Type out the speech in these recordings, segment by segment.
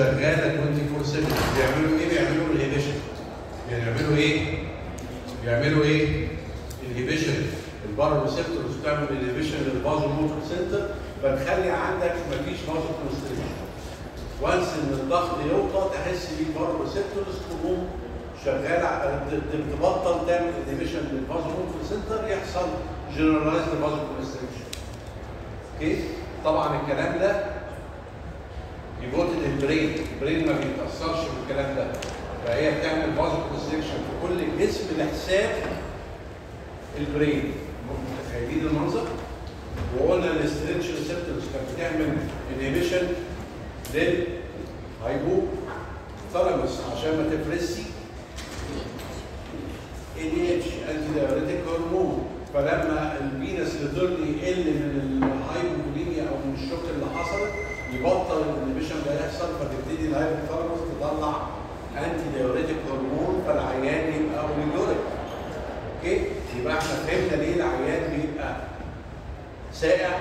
شغالة 24 7 بيعملوا إيه؟ بيعملوا يعني بيعملوا إيه؟ بيعملوا إيه؟ inhibition ال baroreceptors بتعمل inhibition لل vasomotor center فتخلي عندك مفيش vasoconstriction once إن الضغط يوطى تحس بيه ال baroreceptors تقوم شغال ع- ت- ت- تبطل تعمل inhibition لل vasomotor center يحصل generalized vasoconstriction okay طبعا الكلام ده يبوتد ال brain ال brain ما بيتأثرش بالكلام ده. فهي بتعمل vasoconstriction في كل الجسم لحساب ال brain متخيلين المنظر؟ وقلنا ال stretch receptors كانت بتعمل inhibition لل hypothalamus عشان ما ADH antidiuretic hormone فلما ال venous return يقل من ال hypovolemia أو من ال shock اللي حصلت يبطل ال inhibition ده يحصل فتبتدي ال hypothalamus تطلع antidiuretic hormone فالعيان يبقى oliguric okay؟ يبقى إحنا فهمنا ليه العيان بيبقى ساقع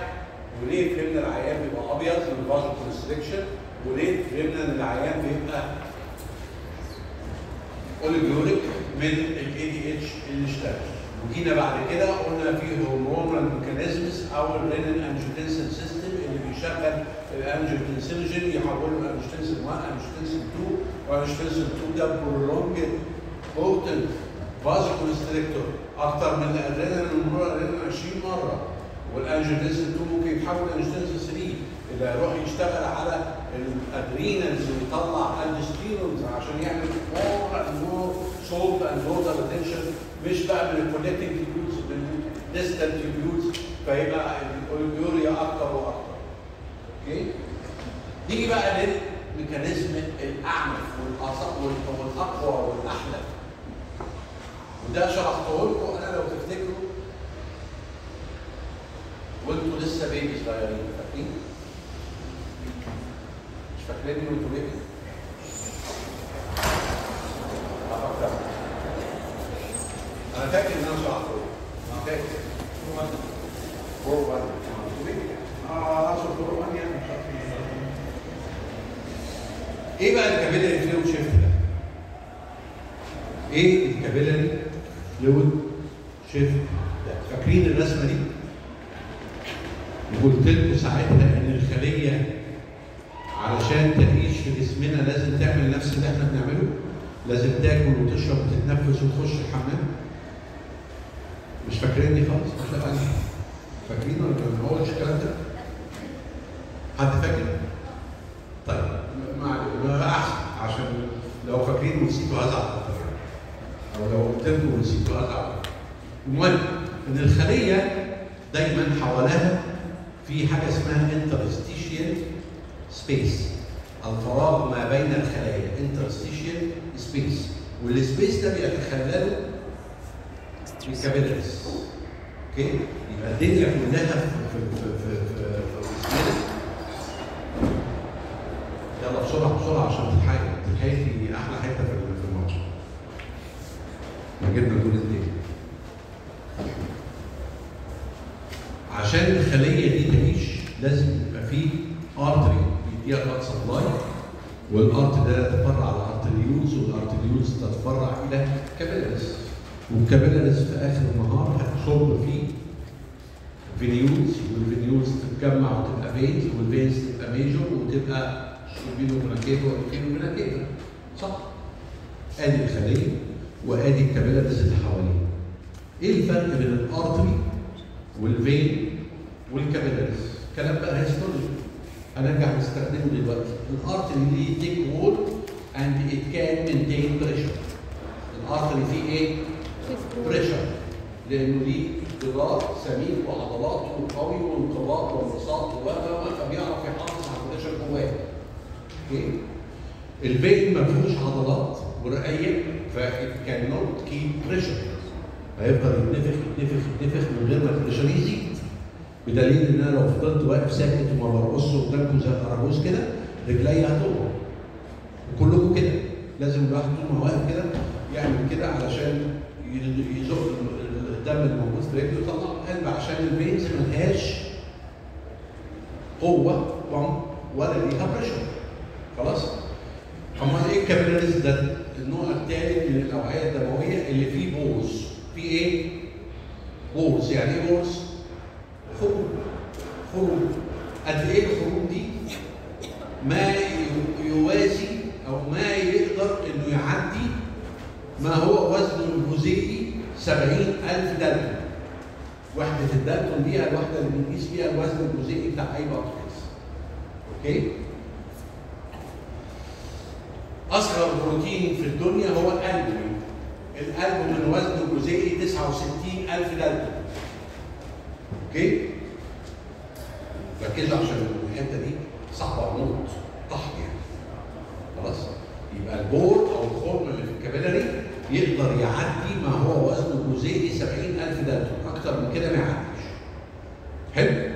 وليه فهمنا العيان بيبقى أبيض من ال vasoconstriction وليه فهمنا إن العيان بيبقى oliguric من ال ADH اللي اشتغل وجينا بعد كده قلنا في hormonal mechanisms أو ال renin angiotensin system اللي بيشغل ال angiotensinogen يحوله ال angiotensin 1 angiotensin 2 و angiotensin 2 ده potent vasoconstrictor أكتر من الادرينالين والنورادرينالين 20 مره وال angiotensin 2 ممكن يتحول ل angiotensin 3 اللي هيروح يشتغل على ال adrenals ويطلع الدستيرونز عشان يعمل more and more salt and water retention مش بقى من ال collecting tubules من ال distal tubules فيبقى الاوليوريا أكتر وأكتر. okay؟ نيجي بقى لل mechanism الاعنف والأقوى والأحلى. وده شرحته لكم أنا لو تفتكروا وأنتوا لسه baby صغيرين فاكرين؟ مش فاكرين وانتوا baby؟ أفكر. أنا فاكر إن أنا شرحته لكم. أنا فاكر for 1 آه اقصد for 1 يعني. إيه بقى ال capillary fluid shift ده؟ إيه ال capillary fluid shift ده؟ فاكرين الرسمة دي؟ قلت لكم ساعتها إن الخلية علشان تعيش في جسمنا لازم تعمل نفس اللي إحنا بنعمله لازم تاكل وتشرب وتتنفس وتخش الحمام مش فاكريني خالص مش فاكرين فاكرين ولا ما قلتش الكلام ده؟ حد فاكر؟ طيب احسن عشان لو فاكرين ونسيتوا هزعل أو لو قلت لكم ونسيتوا هزعل المهم ان الخلية دايما حواليها في حاجة اسمها interstitial space الفراغ ما بين الخلايا interstitial space وال space ده بيتخلله ال capillaries okay يبقى الدنيا كلها في, في, في جسمنا يلا بسرعة بسرعة عشان تلحقي تلحقي أحلى حتة في في الماتش جبنا دول التاني عشان الخليه دي تعيش لازم يبقى فيه artery بيديها blood supply وال artery ده يتفرع على arterioles وال arterioles تتفرع إلى capillaries وال capillaries في آخر النهار هتصب فيه venules وال venules تتجمع وتبقى veins وال veins تبقى major وتبقى superior vena cava و inferior vena cava صح؟ ادي الخليه وادي ال capillaries اللي حواليه. إيه الفرق بين ال artery وال vein وال capillaries؟ كلام بقى histology هنرجع نستخدمه دلوقتي. ال artery ليه thick wall and it can maintain pressure. ال artery فيه إيه؟ pressure لأنه ليه جدار سميك وعضلات وقوي وانقباض وانبساط و فبيعرف يحافظ على ال pressure جواه. okay؟ ال vein ما فيهوش عضلات ورقيق فكان نوت كيب بريشر هيفضل يتنفخ يتنفخ يتنفخ من غير ما ال pressure يزيد بدليل إن أنا لو فضلت واقف ساكت وما برقصش قدامكم زي الاراجوز كده رجلي هتقع وكلكم كده لازم الواحد طول ما واقف كده يعمل كده علشان يزق الدم الموجود في رجله يطلع قلب عشان ال veins ملهاش قوة ولا ليها pressure خلاص؟ أمال إيه ال capillaries ده؟ النوع الثالث من الأوعية الدموية اللي فيه pores. في إيه؟ pores، يعني إيه pores؟ خروم. قد إيه الخروم دي؟ ما يوازي أو ما يقدر إنه يعدي ما هو وزنه الجزيئي 70000 دلتا. وحدة الدلتون دي الوحدة اللي بنقيس بيها الوزن الجزيئي بتاع أي بطاطس. okay؟ أصغر بروتين في الدنيا هو الألبومين الألبومين وزنه الجزيئي 69000 dalton okay ركزوا عشان الحتة دي صعبة موت طحن يعني خلاص يبقى ال pore أو الخرم اللي في ال capillary يقدر يعدي ما هو وزنه الجزيئي 70000 دلتا أكتر من كده ما يعديش حلو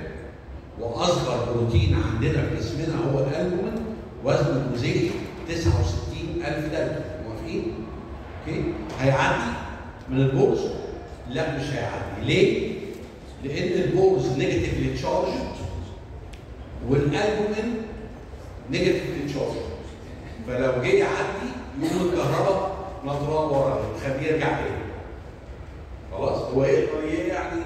وأصغر بروتين عندنا في جسمنا هو الألبومين وزنه الجزيئي 69000 دلتا موافقين؟ okay؟ هيعدي من ال pores؟ لا مش هيعدي، ليه؟ لأن ال pores negatively charged والالبومين negatively charged فلو جه يعدي يقوم الكهرباء تنطره ورا تخليه يرجع تاني. خلاص هو يقدر يعني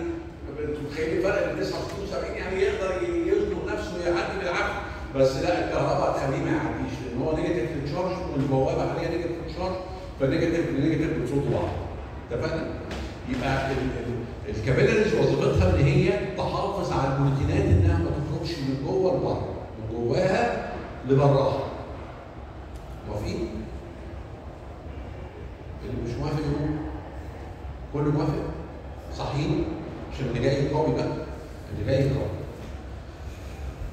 أنتوا متخيلين الفرق بين 69 و 70 يعني يقدر يزنق نفسه ويعدي بالعافية. بس لا الكهرباء تخليه ما يعديش لأن هو negative charge والبوابه عليها negative charge فال negative بال negative بيصدوا بعض. اتفقنا؟ يبقى ال capillaries وظيفتها إن هي تحافظ على البروتينات إنها تخرجش من جوه لبره من جواها لبراها موافقين؟ اللي مش موافق يقول كله موافق؟ صحيح؟ عشان اللي جاي قوي بقى اللي جاي قوي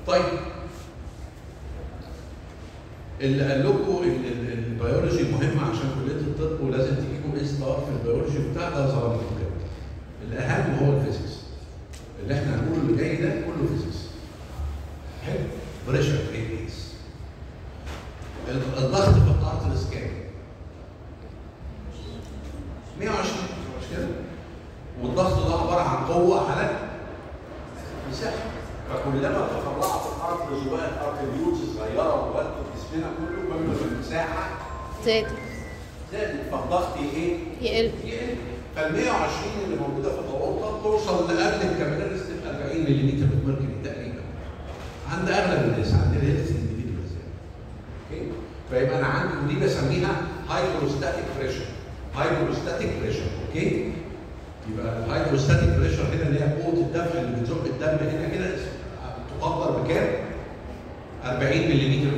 طيب اللي قال لكم البيولوجي مهم عشان كلية الطب ولازم تجيبوا A star في البيولوجي بتاع ده ظلمكم كده. الأهم هو ال physics. اللي إحنا هنقوله اللي جاي ده كله physics. حلو؟ pressure is. الضغط في ال arteries كام؟ 120 مش كده؟ والضغط ده عبارة عن قوة على مساحة. فكلما تفرعت ال arteries وبقت arterioles صغيرة وبقت جسمنا كله كل ما المساحة زادت زادت فالضغط إيه؟ يقل يقل فال 120 اللي موجودة في الاورطه توصل ال capillaries تبقى 40 ملم عند اغلب الناس عند ال healthy individuals okay؟ فيبقى أنا عندي ودي بسميها hydrostatic pressure hydrostatic pressure okay؟ يبقى ال hydrostatic pressure هنا اللي هي قوة الدفع اللي بتزق الدم هنا كده تقدر بكام؟ 40 ملم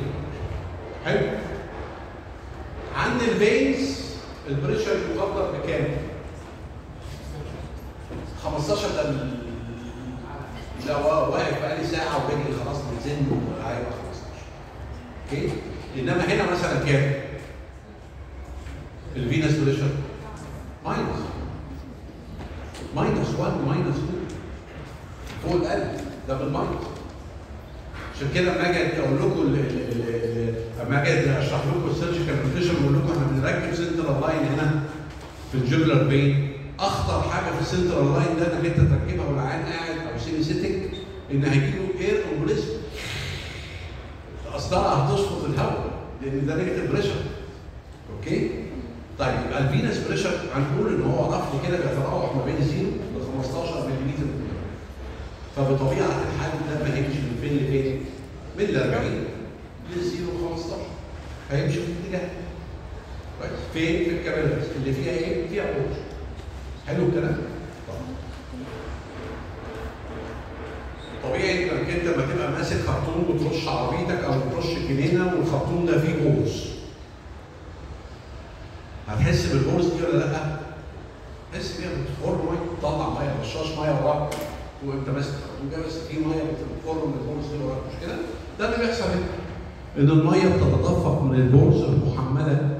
حلو؟ عند ال veins ال pressure يقدر بكام؟ 15 ده لو واقف بقالي ساعة وبجري خلاص بتزن هيبقى 15 okay؟ إنما هنا مثلا كام؟ ال venous pressure minus. minus 1 minus 2 فوق القلب ده بال minus عشان كده لما أجي أقول لكم لما أجي أشرح لكم ال surgical nutrition بقول لكم إحنا بنركب central line هنا في ال jugular vein أخطر حاجة في ال central line ده إنك أنت تركبها والعيان قاعد أو semi sitting إن هيجي له air embolism قصدها هتشفط الهواء لأن ده negative pressure okay طيب يبقى ال venous pressure هنقول إن هو رفع كده بيتراوح ما بين 0 ل 15 ملم فبطبيعة الحال ده ما هيمشي من فين لفين؟ من ال 40 لل 0 ل 15 هيمشي في الاتجاه كويس فين؟ في ال capillaries اللي فيها إيه؟ فيها pores حلو الكلام؟ طبيعي انك انت لما تبقى ماسك خرطوم وترش عربيتك أو ترش جنينة والخرطوم ده فيه pores هتحس بال pores دي ولا لأ؟ تحس بيها بتخر مية تطلع مية رشاش مية وراك وأنت ماسك خرطوم كده بس في مية بتخر من ال pores دي وراك مش كده؟ ده اللي بيحصل هنا إن المية بتتدفق من ال pores المحملة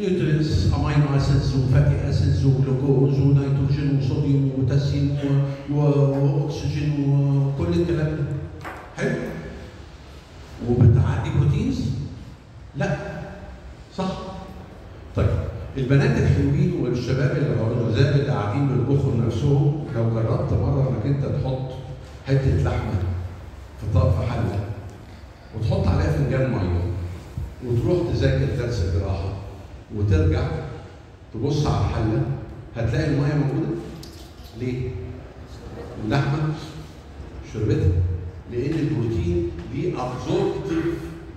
ب nutrients amino acids و fatty acids وجلوكوز ونيتروجين وصوديوم وبوتاسيوم وأكسجين وكل الكلام ده. حلو؟ وبتعدي بروتينز؟ لا. صح. طيب البنات الحلوين والشباب العزاب اللي قاعدين بيطبخوا لنفسهم لو جربت مرة إنك أنت تحط حتة لحمة في طرف حله وتحط عليها فنجان مية وتروح تذاكر درس الجراحه وترجع تبص على الحله هتلاقي المية موجودة؟ ليه؟ اللحمه شربتها لأن البروتين ليه absorptive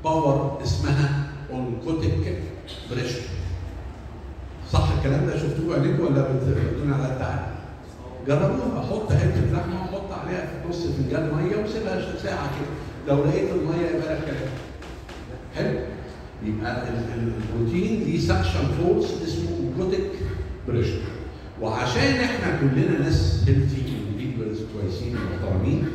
power اسمها oncotic pressure صح الكلام ده؟ شفتوه عينيكم ولا بتقولون على التعب؟ جربوها حط حتة لحمة وحط عليها في نص فنجان ميه وسيبها ساعة كده. لو لقيت المية يبقى لك كلام. حلو؟ يبقى ال- ال- البروتين ليه suction force اسمه oncotic pressure وعشان إحنا كلنا ناس healthy individuals كويسين ومحترمين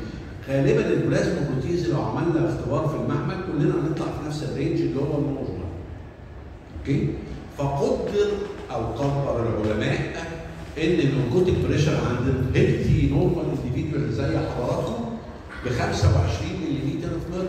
غالبا ال plasma proteins لو عملنا اختبار في المعمل كلنا هنطلع في نفس ال range اللي هو ال normal. okay؟ فقدر أو قدر العلماء إن ال oncotic pressure عند ال healthy normal individual زي حضراتكم ب 25 ملم في ميركوري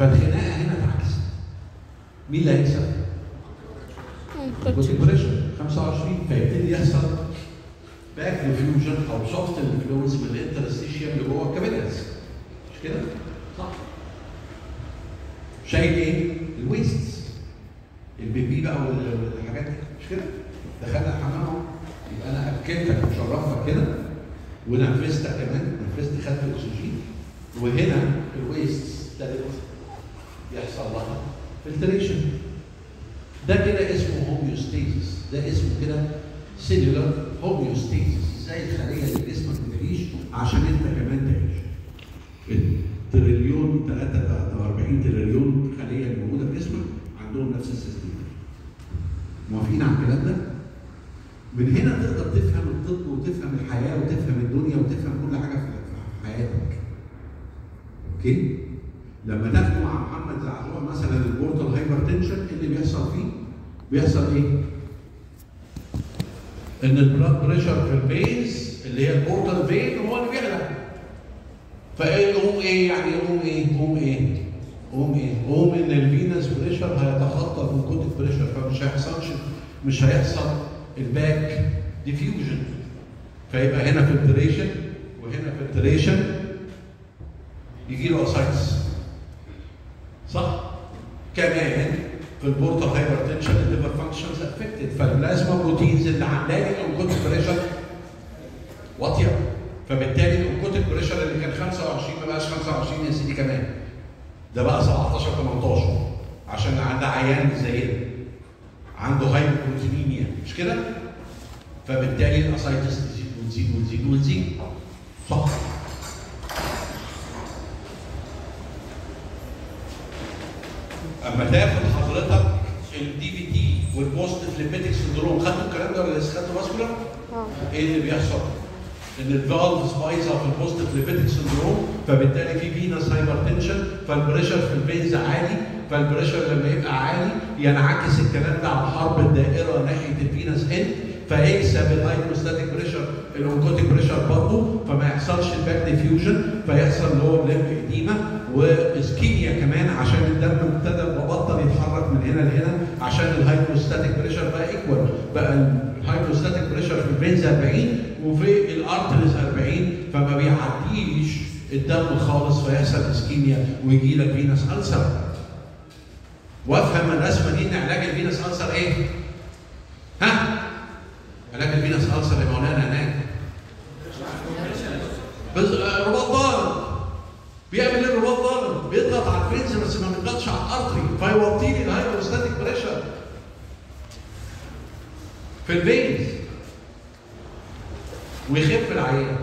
فالخناقة هنا اتعكست مين اللي هيكسب؟ ال oncotic pressure 25 فيبتدي يحصل back diffusion أو شفط ال fluids من ال interstitium لجوه ال capillaries مش كده؟ صح. شايل إيه؟ ال waste البي بي بقى وال- والحاجات دي. مش كده؟ دخلنا الحمام اهو يبقى أنا أكلتك وشربتك كده. ونفذت كمان. نفذت خدت اكسجين وهنا ال waste ابتدت يحصل لها filtration ده كده اسمه homeostasis ده اسمه كده cellular homeostasis إزاي الخلية اللي جسمك تعيش عشان انت كمان تعيش التريليون 43 تريليون خلية موجودة في جسمك عندهم نفس ال system موافقين على الكلام ده؟ من هنا تقدر تفهم الطب وتفهم الحياة وتفهم الدنيا وتفهم كل حاجة في حياتك. okay؟ لما تاخده مع محمد زعزوع مثلا ال portal hypertension اللي بيحصل فيه بيحصل إيه؟ إن ال blood pressure في ال veins اللي هي ال portal vein هو اللي بيعلى. فيقوم إيه يعني يقوم إيه؟ يقوم إيه؟ قوم إيه؟ قوم إن ال venous pressure هيتخطى ال oncotic pressure فمش هيحصلش مش هيحصل ال back diffusion فيبقى هنا filtration وهنا filtration يجي له ascites صح؟ كمان في ال portal hypertension ال liver functions affected فال plasma proteins اللي عامله لي ال oncotic pressure واطية. فبالتالي ال oncotic pressure اللي كان 25 ما بقاش 25 يا سيدي كمان. ده بقى 17 18 عشان عندها عيان زينا عنده hypoproteinemia مش كده؟ فبالتالي ال ascites تزيد وتزيد وتزيد وتزيد صح. أما تاخد حضرتك ال DVT وال post phlebitic syndrome خدتوا الكلام ده ولا لسه خدتوا vascular؟ إيه اللي بيحصل؟ إن ال valves بايظه في ال post phlebitic syndrome فبالتالي في venous hypertension فال pressure في ال veins عالي فال pressure لما يبقى عالي ينعكس الكلام ده على حرب الدائرة ناحية ال venous end فيكسب ال hydrostatic pressure ال oncotic pressure برضه فما يحصلش ال back diffusion فيحصل lower limb edema و ischemia كمان عشان الدم ابتدى بطل يتحرك من هنا لهنا عشان ال hydrostatic pressure بقى equal بقى ال hydrostatic pressure في ال veins 40 وفي ال arteries 40 فما بيعديش الدم خالص فيحصل ischemia ويجي لك venous ulcer وافهم الرسمة دي إن علاج ال venous ulcer إيه؟ ها؟ علاج ال venous ulcer يا مولانا هناك. بس رباط ضاغط بيعمل إيه الرباط ضاغط؟ بيضغط على ال veins بس ما بيضغطش على ال artery فيوطي لي ال hydrostatic pressure في ال veins ويخف العيان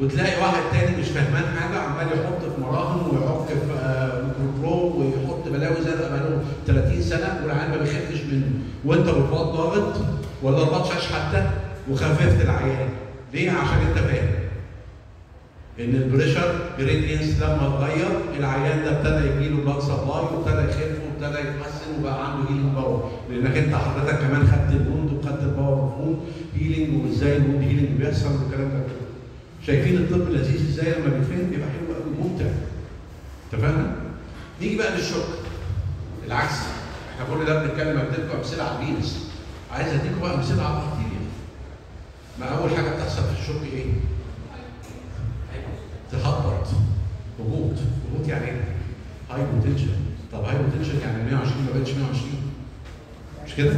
وتلاقي واحد تاني مش فاهمان حاجة عمال يحط في مراهم ويحط في آه ميكروبرو ويحط بلاوي زي بقاله 30 سنة والعيان ما بيخفش منه. وأنت رباط ضاغط. ولا شاش حتى وخففت العيان ليه؟ عشان انت فاهم إن ال pressure gradients لما اتغير العيان ده ابتدى يجي له supply وابتدى يخف وابتدى يتحسن وبقى عنده healing power لأنك أنت حضرتك كمان خدت ال wound وخدت ال power of wound healing وإزاي ال wound healing بيحصل والكلام ده كله. شايفين الطب لذيذ إزاي لما بيتفهم بيبقى حلو قوي ممتع. اتفقنا؟ نيجي بقى لل shock العكس إحنا كل ده بنتكلم اديتكم امثله على ال venous عايز أديكم بقى امثله على البكتيريا. ما أول حاجة بتحصل في ال shock إيه؟ تهبط هبوط هبوط يعني إيه؟ hypotension طب hypotension يعني 120 ما بقتش 120 مش كده؟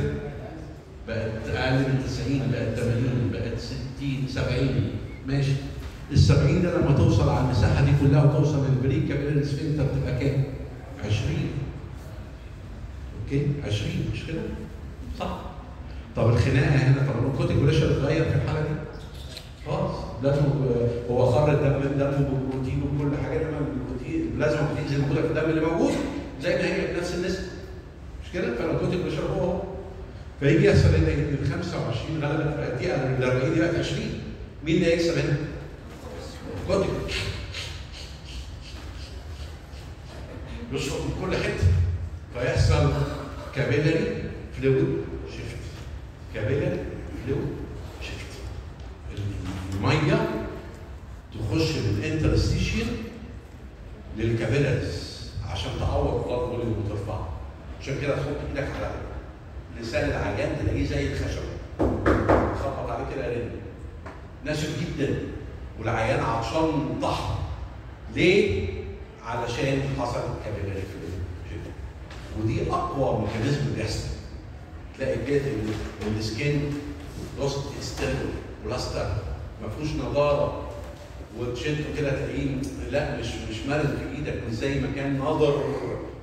بقت أقل من 90 بقت 80 بقت 60 70 ماشي ال 70 ده لما توصل على المساحة دي كلها وتوصل لل pre capillary sphincter تبقى كام؟ 20 okay 20 مش كده؟ طب الخناقة هنا طب ال oncotic pressure اتغير في الحالة دي؟ خلاص. دمه هو خر الدم دمه بالبروتين وكل حاجة إنما ال plasma proteins اللي موجوده في الدم اللي موجود زي ما هي بنفس النسبة. مش كده؟ فال oncotic pressure هو. هو فيجي يحصل إن ال 25 غلبت بقت دي ال 40 دي بقت 20 مين اللي هيكسب هنا؟ ال oncotic يشرب من كل حتة. فيحصل capillary fluid shift capillary fluid shift المية تخش من ال interstitium لل capillaries عشان تعوض blood volume وترفعه. عشان كده تحط إيدك على لسان العيان تلاقيه زي الخشب. تخبط عليه كده رن ناشف جدا. والعيان عطشان طحن ليه؟ علشان حصل capillary fluid ودي أقوى mechanism بيحصل. تلاقي الجلد ال skin lost its luster ما فيهوش نضارة وتشده كده تلاقيه لا مش مش مرن في إيدك مش زي ما كان نضر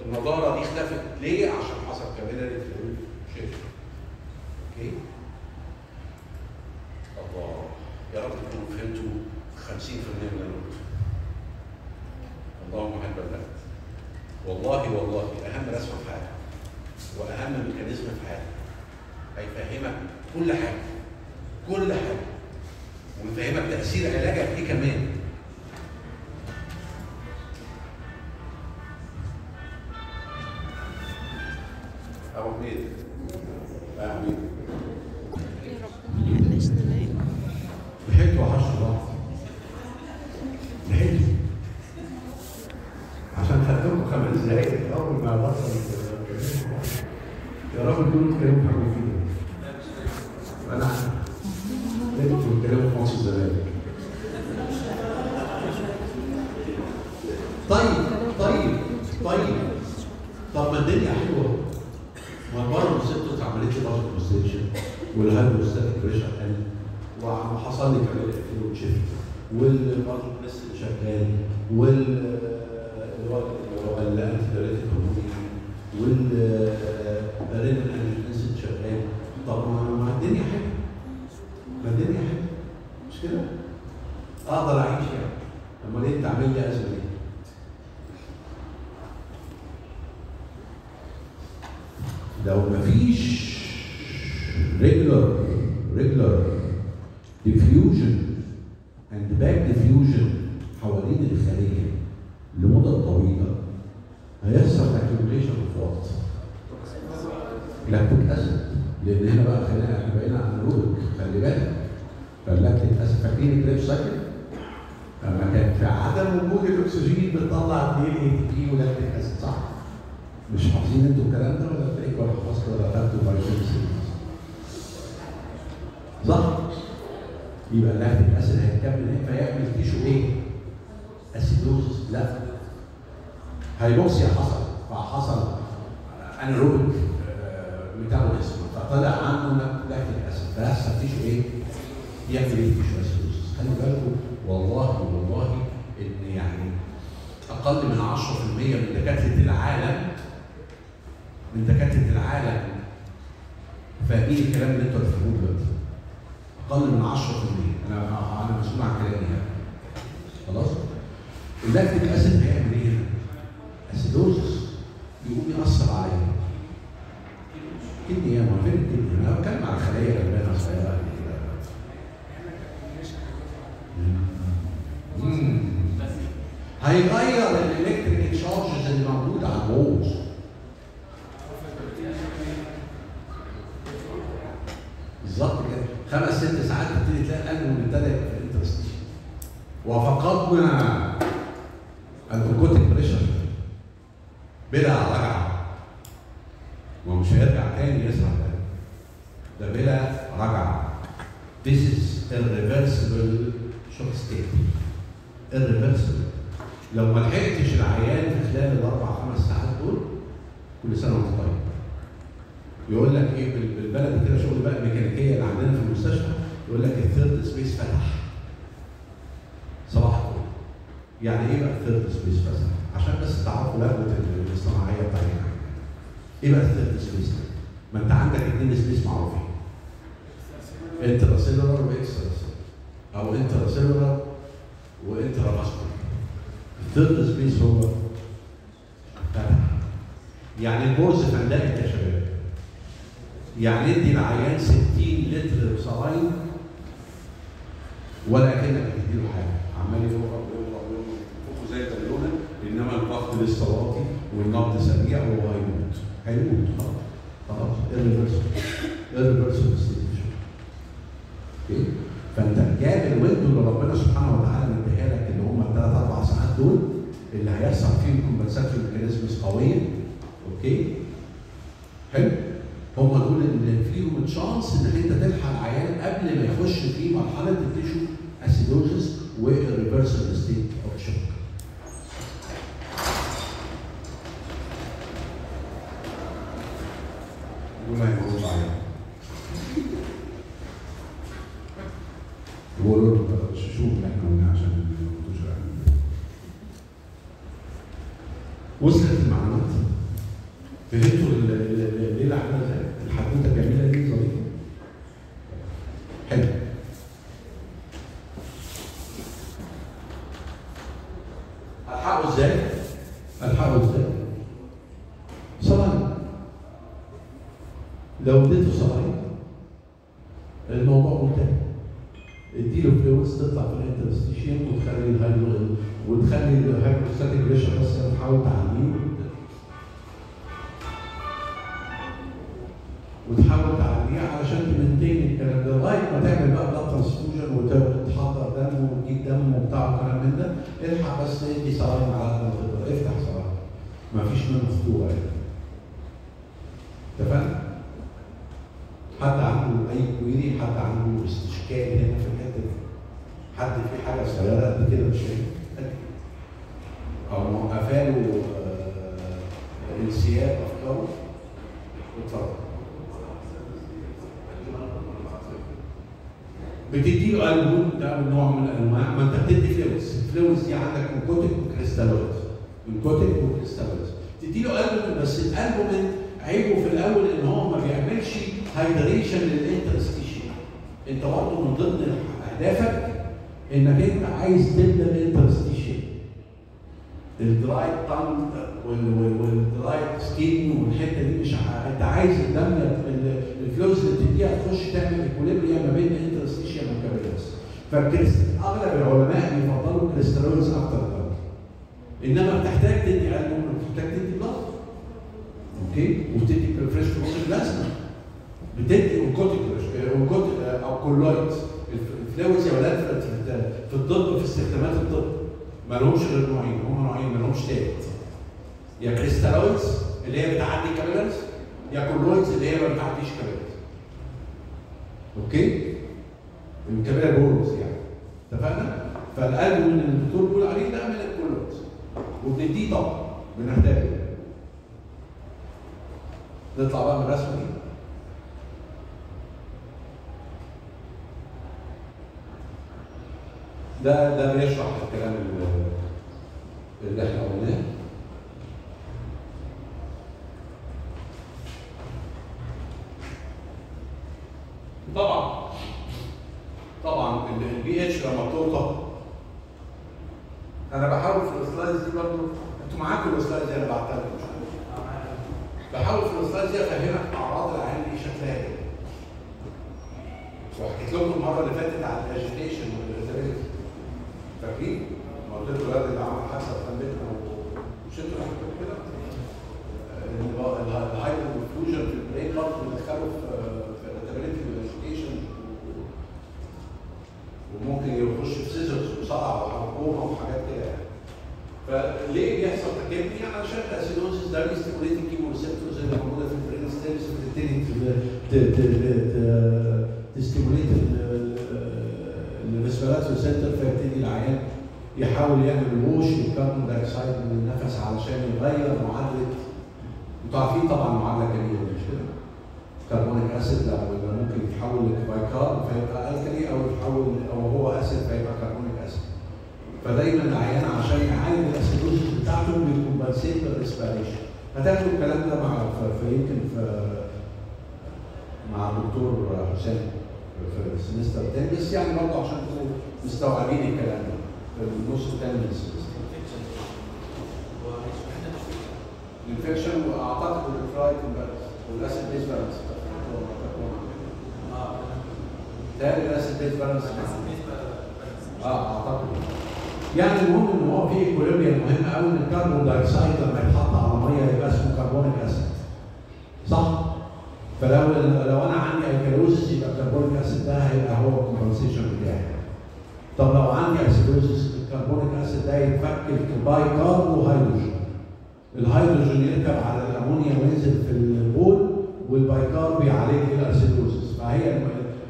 النضارة دي اختفت ليه؟ عشان حصل capillary fluid shift okay الله يا رب تكونوا فهمتوا 50% من اللي أنا قلته اللهم هل بلغت والله والله اهم رسمه في حياتك واهم mechanism في حياتك هيفهمك كل حاجة كل حاجة ويفهمك تاثير علاجك إيه كمان ابو حميد ابو حميد يا رب بلاش ننام لحقت وحشت بعض لحقت عشان خدتكم خمس دقايق اول ما بطل يا رب تكونوا بتتكلموا في حاجة مفيده أنا عارف لازم تكونوا بتتكلموا في مصر الزمالك طيب طيب طيب طب ما الدنيا حلوة ما المره الست عملت لي ضغط بوستيشن والهايدروستاتيك بريشر قل وحصل لي كمان فلويد شيفت والبارتو بريس شغال وال اللي هو اللي هو الانتي دايريتك هرموني والرينال انجيوتنسين شغال طب ما ما الدنيا حلوة ما الدنيا حلوة مش كده؟ أقدر اعيش يعني امال إيه تعمل لي ازمه ليه؟ لو مفيش regular regular diffusion and back diffusion حوالين الخلية لمدة طويلة هيحصل accumulation of what؟ lactic acid لأن هنا بقى خلينا إحنا بقينا anaerobic خلي بالك فال lactic acid فاكرين ال Krebs cycle؟ لما كان في عدم وجود الأكسجين بتطلع 2 ATP و lactic acid صح؟ مش حافظين أنتوا الكلام ده ولا تلاقيك ولا حفظت ولا خدتوا فيتامين C؟ صح؟ يبقى ال lactic acid هيكمل إيه فيعمل tissue إيه؟ acidosis لا hypoxia حصل فحصل anaerobic metabolism فطلع عنه lactic acid فيحصل tissue إيه؟ يعمل إيه tissue acidosis خلي بالكم والله والله إن يعني أقل من 10% من دكاترة العالم من دكاترة العالم فاهمين الكلام اللي أنتوا هتفهموه دلوقتي. أقل من 10% أنا أنا مسؤول عن كلامي يعني. خلاص؟ ال lactic acid هيعمل إيه؟ acidosis. يقوم يأثر على ال kidney. يا عم فين ال kidney؟ أنا بتكلم على خلايا غلبانه صغيره قد كده مم. هيغير ال electric charges اللي موجوده على ال walls بالظبط كده. خمس ست ساعات تبتدي تلاقي القلب مبتدئ في ال interstitium وفقدنا ال oncotic pressure بلا رجعه ما هو مش هيرجع تاني يسرع تاني ده بلا رجعة. This is irreversible shock state. Irreversible. لو ما لحقتش العيان في خلال الأربع خمس ساعات دول كل سنة وأنت طيب. يقول لك إيه؟ بال- بالبلد كده شغل بقى ميكانيكيه اللي عندنا في المستشفى يقول لك ال third space فتح. صباح يعني إيه بقى ال third space فتح؟ عشان بس تعرفوا لغه الصناعية بتاعتنا إيه بقى ال third space ده؟ ما انت عندك اثنين space معروفين intracellular و extra أو intracellular و intravascular ال third space هو يعني ال pores فندقت يا شباب. يعني ادي العيان 60 لتر saline ولا كأنك بتديله حاجة. عمال ويفرق ويفرق فوقه زي البالونة إنما الضغط لسه واطي والنبض سريع وهو هيموت. هيموت. خلاص. خلاص. Irreversible. Irreversible situation okay فانت gap ال window اللي ربنا سبحانه وتعالى مديها لك اللي هم الثلاث أربع ساعات دول اللي هيحصل فيهم compensatory mechanisms قوية. okay حلو. هم دول اللي فيهم chance إنك أنت تلحق العيان قبل ما يخش في مرحلة ال tissue acidosis وال irreversible state of shock وما يقولوا عليها بيقولوا له وصلت المعلومات فهمتوا ال- ال- ال- الليلة عامله إزاي؟ الحدوته الجميله دي ظريفه حلو الحقه إزاي؟ الحقه إزاي؟ saline لو اديته saline الموضوع منتهي اديله fluids تطلع في ال interstitium وتخلي ال hydro وتخلي ال hydrostatic pressure بس تحاول تعليه وتحاول تعليه علشان ت maintain الكلام ده لغايه ما تعمل بقى blood transfusion وتحضر دم وتجيب دم وبتاع وكلام من ده الحق بس ادي صلاة على قد ما تقدر افتح صلاة ما فيش منه خطوره يعني اتفقنا؟ حد عنده اي كويري حد عنده استشكال هنا في الحته دي حد في حاجة صغيره قد كده مش شايف أو موقفاله آه، انسياب افكاره اتفضل بتدي له البوم ده نوع من الانواع ما انت بتدي fluids ال fluids دي عندك oncotic و crystalloid oncotic و crystalloid تدي له البوم بس الالبوم عيبه في الأول ان هو ما بيعملش hydration لل interstitium انت برضه من ضمن اهدافك انك انت عايز تملى ال interstitium ال dry tongue وال dry skin والحته دي مش ع- انت عايز الدم ال- ال fluids اللي بتديها تخش تعمل equilibrium ما بين ال interstitium وال capillaries فال cryst أغلب العلماء بيفضلوا ال crystalloids أكتر من. إنما بتحتاج تدي علم بتحتاج تدي blood okay؟ وبتدي fresh frozen plasma بتدي oncotic oncotic أو colloid ال fluids يا ولاد في- الطب في استخدامات الطب ما لهمش غير نوعين. هم نوعين ما لهمش تالت. يا crystalloids اللي هي بتعدي capillaries يا colloids اللي هي ما بتعديش capillaries okay؟ ال capillary walls اتفقنا؟ فالقلب اللي الدكتور بيقول عليه ده من ال colloids وبنديه طبعا بنحتاجه. نطلع بقى من الرسمة دي. ده ده بيشرح الكلام اللي إحنا قلناه. طبعا طبعا البي اتش لما بتوطى أنا بحاول في ال slides دي برضه أنتوا معاكم ال slides دي؟ أنا بعتها لكم. بحاول في ال slides دي أفهمك أعراض العيان دي شكلها إيه. وحكيت لكم المرة اللي فاتت على الأجيتيشن والارتباط فاكرين؟ ما قلت لكم الواد اللي عمل حادثة بيتنا ومش أنتوا اللي حكيتوا كده؟ الهايبر فيوجن في البرين برضه بيدخلوا في في الارتباط والاجيتيشن وممكن يخش في سيزرز وصقع وحرقومه وحاجات كده يعني. فليه بيحصل تكبني؟ علشان الاسيدوزيس ده بيستيموليت الكيمو ريسبتورز اللي موجودة في البرين ستيمز بتبتدي ت stimulate ال respiratory center فيبتدي العيان يحاول يعمل wash لل carbon dioxide من النفس علشان يغير معادلة أنتوا عارفين طبعا معادله جميله مش كده؟ carbonic acid لما ممكن يتحول ل bicarb فيبقى alkali أو يتحول أو هو acid فيبقى carbonic acid. فدايما العيان عشان يعالج ال acidosis بتاعته بي compensate بال respiration هتاخدوا الكلام ده مع في- في مع الدكتور حسام في ال semester الثاني بس يعني برضه عشان تبقوا مستوعبين الكلام ده في النص الثاني من ال semester. ال infection وأعتقد ال fluid وال acid base balance base balance آه اعتقد يعني المهم ان هو في equilibrium مهم قوي إن ال carbon dioxide لما يتحط على مية يبقى اسمه carbonic acid. صح؟ فلو لو أنا عندي alkalosis يبقى ال carbonic acid ده هيبقى هو ال compensation بتاعي. طب لو عندي acidosis ال carbonic acid ده يتفك bicarb وهيدروجين الهيدروجين يركب على الأمونيا وينزل في البول وال bicarb بيعالج لي ال acidosis فهي الم-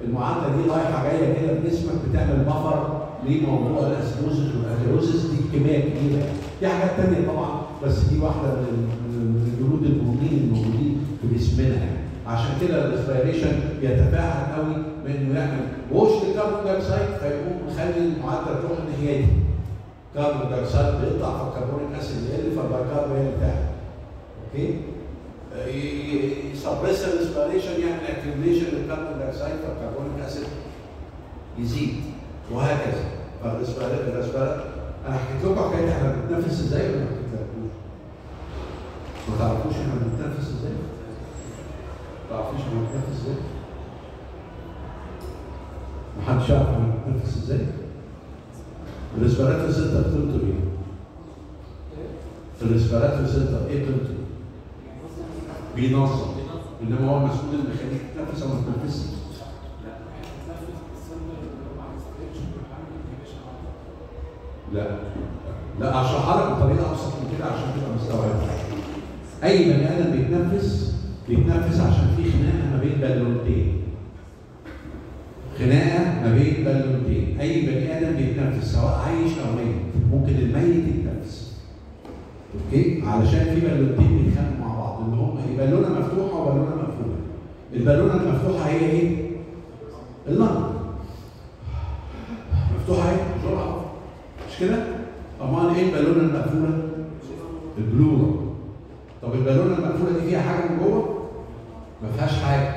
المعادلة دي رايحة جاية كده في جسمك بتعمل buffer لموضوع ال acidosis وال alkalosis دي كميه كبيرة. في حاجات تانية طبعا بس دي واحدة من ال- من الجلود المهمين الموجودين في جسمنا يعني. عشان كده ال respiration يتفاعل قوي بإنه يعمل wash لل carbon dioxide فيقوم مخلي المعادلة تروح ناحيه دي. carbon dioxide بيطلع فال carbonic acid يقل فال bicarb هي اللي okay؟ ي suppress ال respiration يعمل accumulation لل carbon dioxide فال carbonic acid يزيد وهكذا فال respiration أنا حكيت لكم حكاية إحنا بنتنفس إزاي ولا ما حكيتلكوش؟ ما تعرفوش إحنا بنتنفس إزاي؟ ما تعرفوش إحنا بنتنفس إزاي؟ محدش يعرف إحنا بنتنفس إزاي؟ ال respiratory center قيمته إيه؟ ال respiratory center إيه قيمته؟ بينظم. إنما هو مسؤول اللي يخليك تتنفس أو ما تتنفسش لا لا. اشرحها لك بطريقة أبسط من كده عشان تبقى مستوعبها أي بني آدم بيتنفس بيتنفس عشان في خناقة ما بين بالونتين. خناقة ما بين بالونتين. أي بني آدم بيتنفس سواء عايش أو ميت ممكن الميت يتنفس. okay؟ علشان في بالونتين بيتخانقوا بالونه مفتوحة وبالونة مقفولة. البالونة المفتوحة هي إيه؟ ال lung مفتوحة إيه؟ جرعه مش كده؟ أمال إيه البالونة المقفولة؟ ال pleura. طب البالونة المقفولة دي فيها حاجة من جوه؟ ما فيهاش حاجة.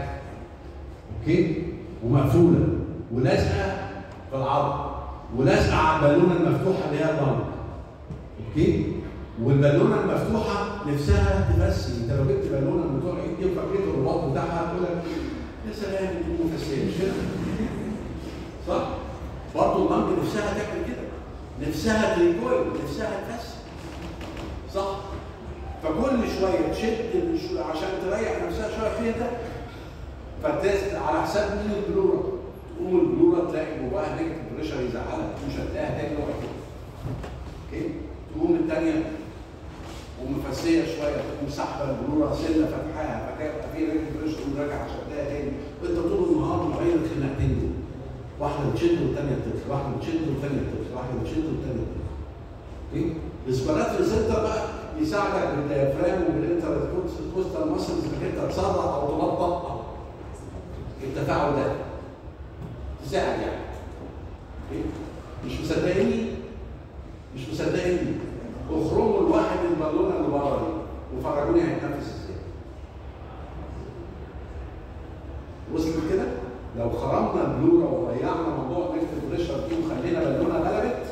okay؟ ومقفولة. ولازقة في العظم ولازقة على البالونة المفتوحة اللي هي ال lung okay؟ والبالونه المفتوحه نفسها تفسي انت لو جبت بالونه من بتوع العيد دي وفكيت الرباط بتاعها تقول لك يا سلام دي مفسيه؟ صح؟ برضه ال lung نفسها تعمل كده. نفسها ت recoil نفسها تفسي صح؟ فكل شوية تشد عشان تريح نفسها شوية فيها ده. فتست على حساب مين ال pleura؟ تقوم ال pleura تلاقي جواها negative pressure يزعلها مش هتلاقيها تاني. وقت okay؟ تقوم الثانية ومفسية شوية تقوم سحبة ال pleura سنه فتحاها فتبقى في negative pressure تقوم راجع عشان تلاقيها تاني. وانت طول النهار ما بين الخناقتين دول. واحدة بتشد والثانيه بتطلع واحدة بتشد والثانيه بتطلع واحدة بتشد والثانيه بتطلع okay ال respiratory center بقى يساعدك بال diaphragm وبال intercostal muscles إنك أنت تسرع أو تبطئ التفاعل ده تساعد يعني. okay مش مصدقيني مش مصدقيني اخرجوا الواحد البالونه اللي بره دي وفرجوني هيتنفس إزاي وصلت كده لو خرمنا البلوره وضيعنا موضوع نكتب بريشر دي وخلينا بالونه غلبت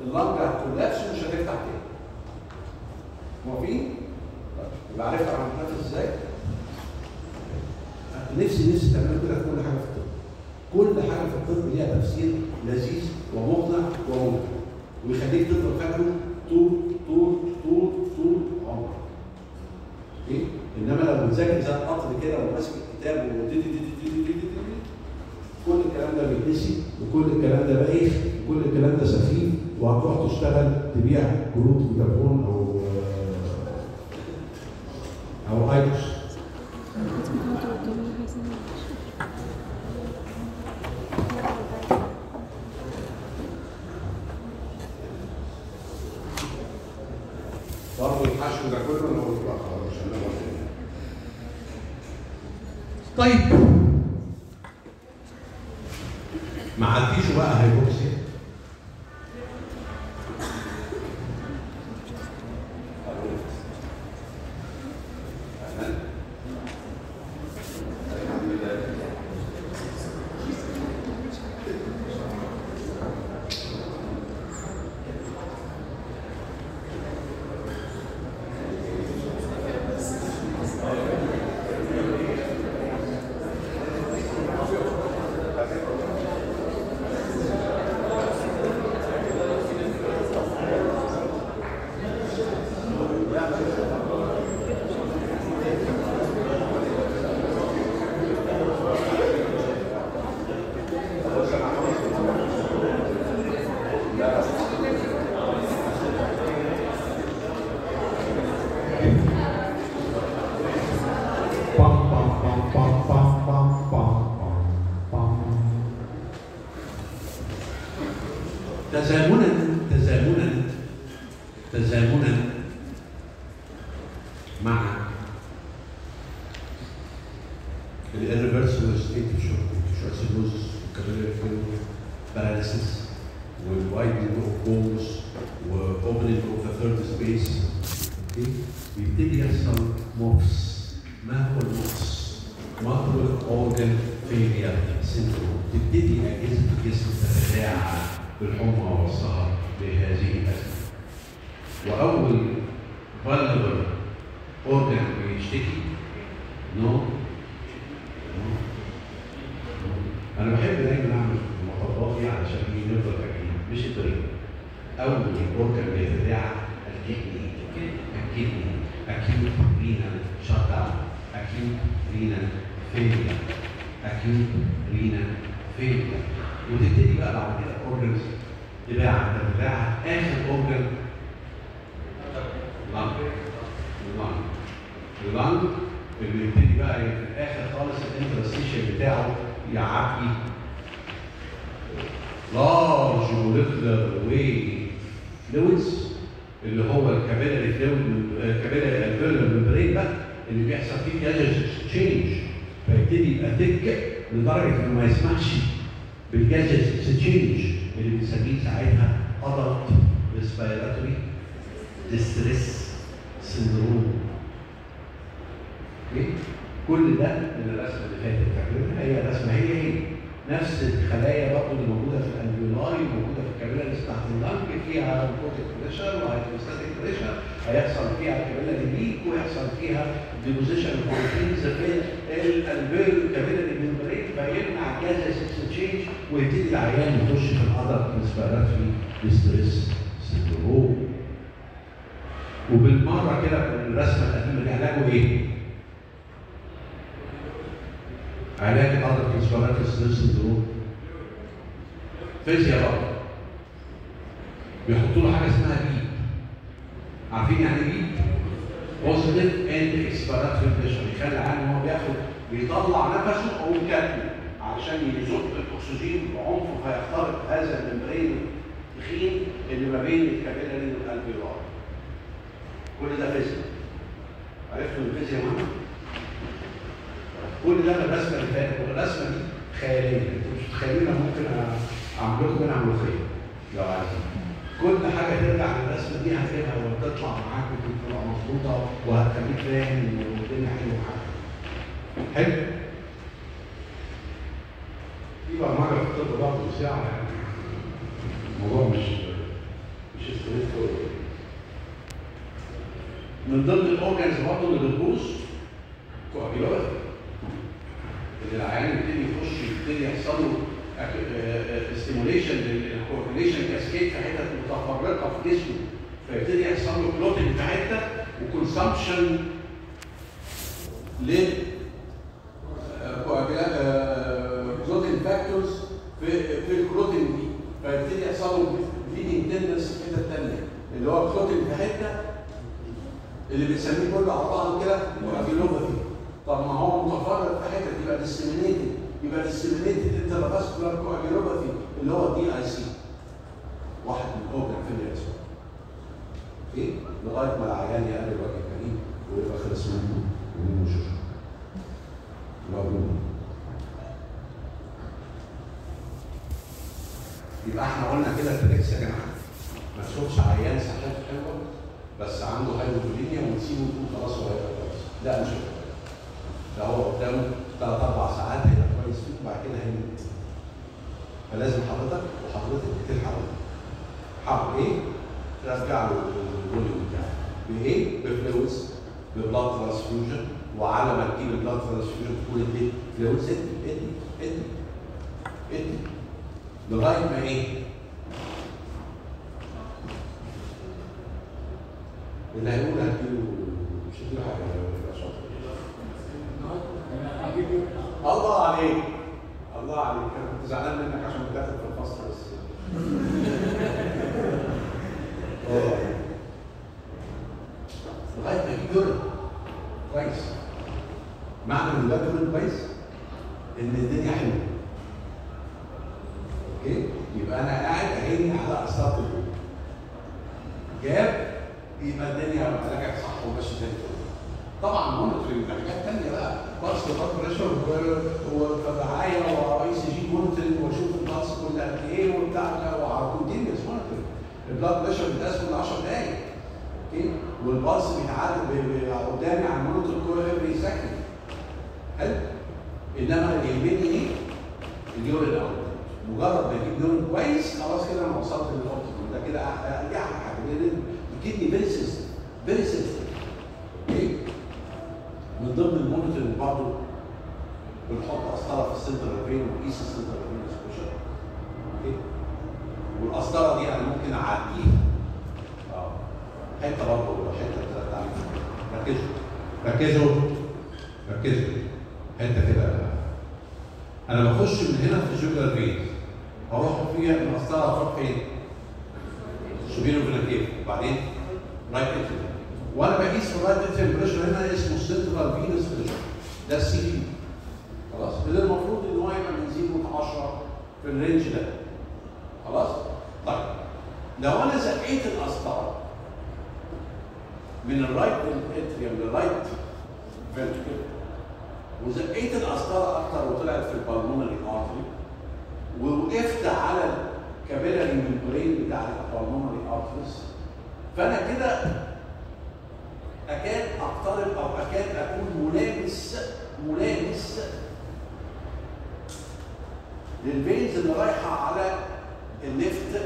اللنج هتكولابس ومش هتفتح تاني موافقين؟ طيب، يبقى عرفت هتنفس إزاي؟ نفسي نفسي تعملوا كده في كل حاجة في الطب كل حاجة في الطب ليها تفسير لذيذ ومقنع وممتع ويخليك تفضل فاكره طول طول طول طول عمرك. إيه؟ إنما لو بتذاكر زي القطر كده وماسك الكتاب كل الكلام ده بيتنسي وكل الكلام ده بايخ وكل الكلام ده سفيه وهتروح تشتغل تبيع كروت فودافون أو أو ايدوس. الحشو ده كله أنا قلت بقى خلاص عشان أنا طيب. الخلايا برضه اللي موجودة في ال alveoli موجودة في ال capillaries بتاعت ال lung فيها oncotic pressure و hydrostatic pressure هيحصل فيها ال capillary leak ويحصل فيها deposition proteins في ال alveolar capillary membrane فيمنع gas exchange ويبتدي العيان يخش في ال adult respiratory distress syndrome وبالمرة كده الرسمة القديمة دي علاجه إيه؟ علاج ال adult respiratory distress syndrome فيزياء بقى بيحطوا له حاجة اسمها PEEP عارفين يعني إيه PEEP؟ positive end expiratory pressure يخلي العيان هو بياخد بيطلع نفسه أو يكتم علشان يزق الأكسجين بعنف فيخترق هذا ال membrane التخين اللي ما بين ال capillary وال alveolar كل ده فيزياء. عرفتوا الفيزياء مهمه؟ كل ده من الرسمه اللي فاتت والرسمه دي خيالية. أنتوا مش متخيلين ممكن اعمل لكم منها ملوخيه لو عايزين. كل حاجة ترجع للرسمه دي هتجيبها وتطلع معاك وتبقى مظبوطة وهتخليك فاهم والدنيا حلوة معاك. حلو؟ في برمجه في الطب برضه ساعه يعني. الموضوع مش مش ستريت من ضمن ال organs برضه اللي بتبوظ كوابيولوجي اللي العيان يبتدي يخش يبتدي يحصل له stimulation لل coagulation cascade في حتت متفرقة في جسمه. فيبتدي يحصل له clotting في حتة و consumption لل clotting factors في في ال clotting دي. فيبتدي يحصل له bleeding tendency في حتة ثانية اللي هو clotting في حتة اللي بنسميه كله على بعضه كده كوابيولوجي طب ما هو متفرق في حتة يبقى disseminated يبقى disseminated intravascular coagulopathy اللي هو DIC واحد من ال organ في الاسم okay لغاية ما العيان يقلب وجه كريم ويبقى خلص منه ومنه شوشه يبقى إحنا قلنا كده ال tricks يا جماعة. ما تشوفش عيان صحته حلوة بس عنده hypovolemia ونسيبه تقول خلاص هو هيبقى كويس. لا مش ده هو قدامه ثلاث أربع ساعات وبعد كده هيموت فلازم حضرتك وحضرتك تلحقه حق إيه؟ ترجع له الفوليوم بتاعه بإيه؟ ب fluids ب blood transfusion وعلى ما تجيب ال blood transfusion تقول ادي فلويدز إدي إدي إدي إدي لغاية ما إيه؟ اقترب أو اكاد اكون ملامس ملامس للبينز اللي رايحة على النفط.